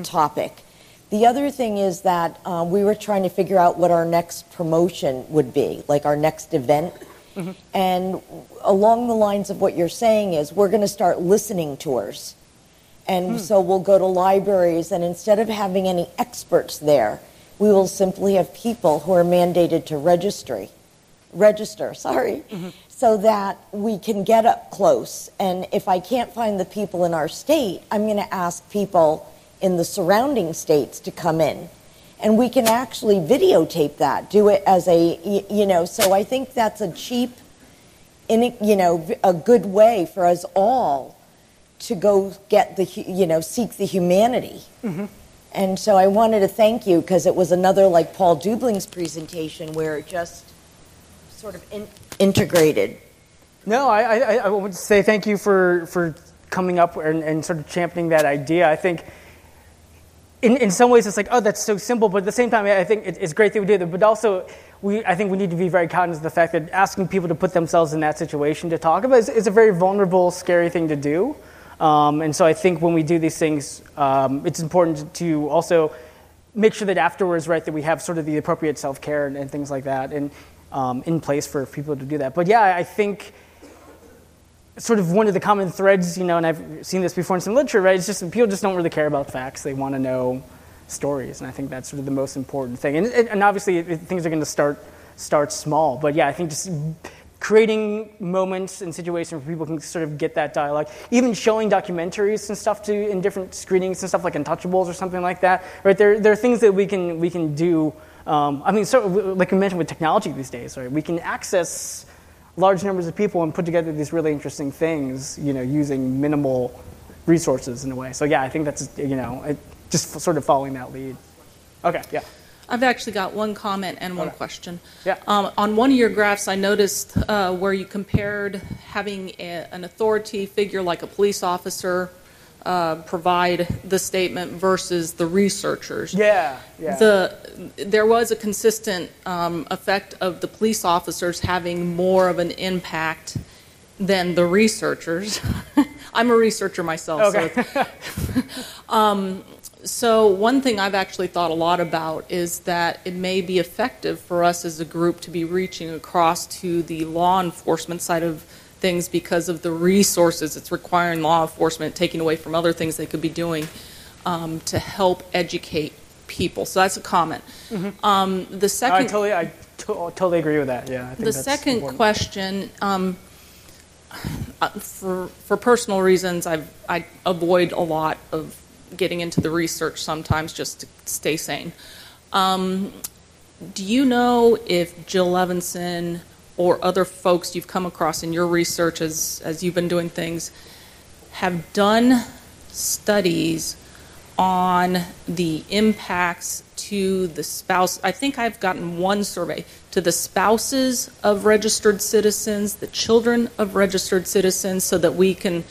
topic. The other thing is that uh, we were trying to figure out what our next promotion would be, like our next event. Mm-hmm. And along the lines of what you're saying is we're going to start listening tours. And hmm. so we'll go to libraries, and instead of having any experts there, we will simply have people who are mandated to registry, register, sorry, mm-hmm. so that we can get up close. And if I can't find the people in our state, I'm going to ask people in the surrounding states to come in. And we can actually videotape that, do it as a, you know, so I think that's a cheap, in, you know, a good way for us all to go get the, you know, seek the humanity. Mm-hmm. And so I wanted to thank you because it was another like Paul Dubling's presentation where it just sort of in, integrated. No, I, I, I to say thank you for, for coming up and, and sort of championing that idea. I think in, in some ways it's like, oh, that's so simple, but at the same time, I think it, it's great that we do that. But also, we, I think we need to be very cognizant of the fact that asking people to put themselves in that situation to talk about is, is a very vulnerable, scary thing to do. Um, and so I think when we do these things, um, it's important to also make sure that afterwards, right, that we have sort of the appropriate self care and, and things like that and um, in place for people to do that. But yeah, I think sort of one of the common threads, you know, and I've seen this before in some literature, right? It's just people just don't really care about facts. They want to know stories, and I think that's sort of the most important thing. And, and obviously, things are going to start start small, but yeah, I think just creating moments and situations where people can sort of get that dialogue, even showing documentaries and stuff to in different screenings and stuff like Untouchables or something like that, right? There, there are things that we can we can do. Um, I mean, so like you mentioned with technology these days, right? We can access large numbers of people and put together these really interesting things, you know, using minimal resources in a way. So yeah, I think that's you know, it, just f- sort of following that lead. Okay, yeah. I've actually got one comment and one question. Yeah. Um, on one of your graphs, I noticed uh, where you compared having a, an authority figure like a police officer uh, provide the statement versus the researchers. Yeah, yeah. The, there was a consistent um, effect of the police officers having more of an impact than the researchers. [LAUGHS] I'm a researcher myself, so Okay. [LAUGHS] um, so one thing I've actually thought a lot about is that it may be effective for us as a group to be reaching across to the law enforcement side of things because of the resources it's requiring law enforcement, taking away from other things they could be doing um, to help educate people. So that's a comment. Um, the I second totally, I to- totally agree with that. Yeah, I think the second important. question, um, uh, for for personal reasons, I I avoid a lot of getting into the research sometimes just to stay sane. Um, do you know if Jill Levenson or other folks you've come across in your research as as you've been doing things have done studies on the impacts to the spouse. I think I've gotten one survey to the spouses of registered citizens, the children of registered citizens, so that we can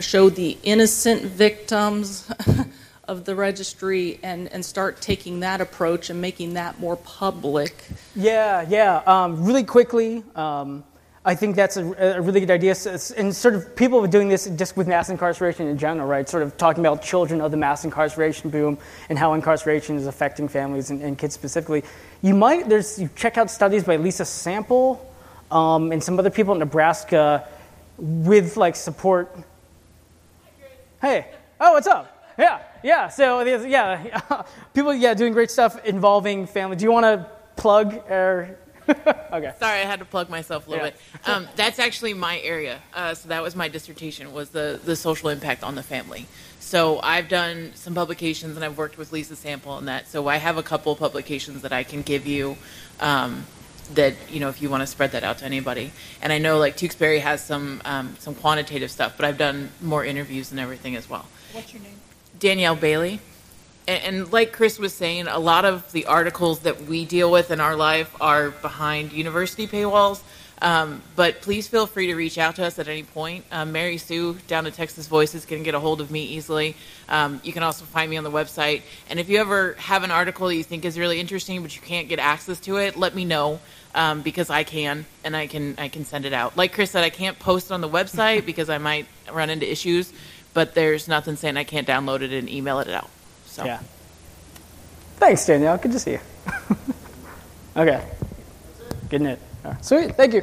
show the innocent victims [LAUGHS] of the registry and, and start taking that approach and making that more public. Yeah, yeah. Um, really quickly, um, I think that's a, a really good idea. So And sort of people are doing this just with mass incarceration in general, right? Sort of talking about children of the mass incarceration boom and how incarceration is affecting families and, and kids specifically. You might there's you check out studies by Lisa Sample um, and some other people in Nebraska with like support. Hey, oh, what's up? Yeah, yeah. So yeah, [LAUGHS] people yeah doing great stuff involving family. Do you want to plug or? [LAUGHS] okay. Sorry, I had to plug myself a little Yeah. bit. Um, that's actually my area. Uh, so that was my dissertation was the the social impact on the family. So I've done some publications and I've worked with Lisa Sample on that. So I have a couple publications that I can give you. Um, that you know, if you want to spread that out to anybody, and I know like Tewksbury has some um, some quantitative stuff, but I've done more interviews and everything as well. What's your name? Danielle Bailey. And, and like Chris was saying, a lot of the articles that we deal with in our life are behind university paywalls. Um, but please feel free to reach out to us at any point. Um, Mary Sue down at Texas Voices can get a hold of me easily. Um, you can also find me on the website. And if you ever have an article that you think is really interesting, but you can't get access to it, let me know um, because I can, and I can I can send it out. Like Chris said, I can't post on the website because I might run into issues. But there's nothing saying I can't download it and email it out. So. Yeah. Thanks, Danielle. Good to see you. [LAUGHS] okay. Good night. Sweet. Thank you.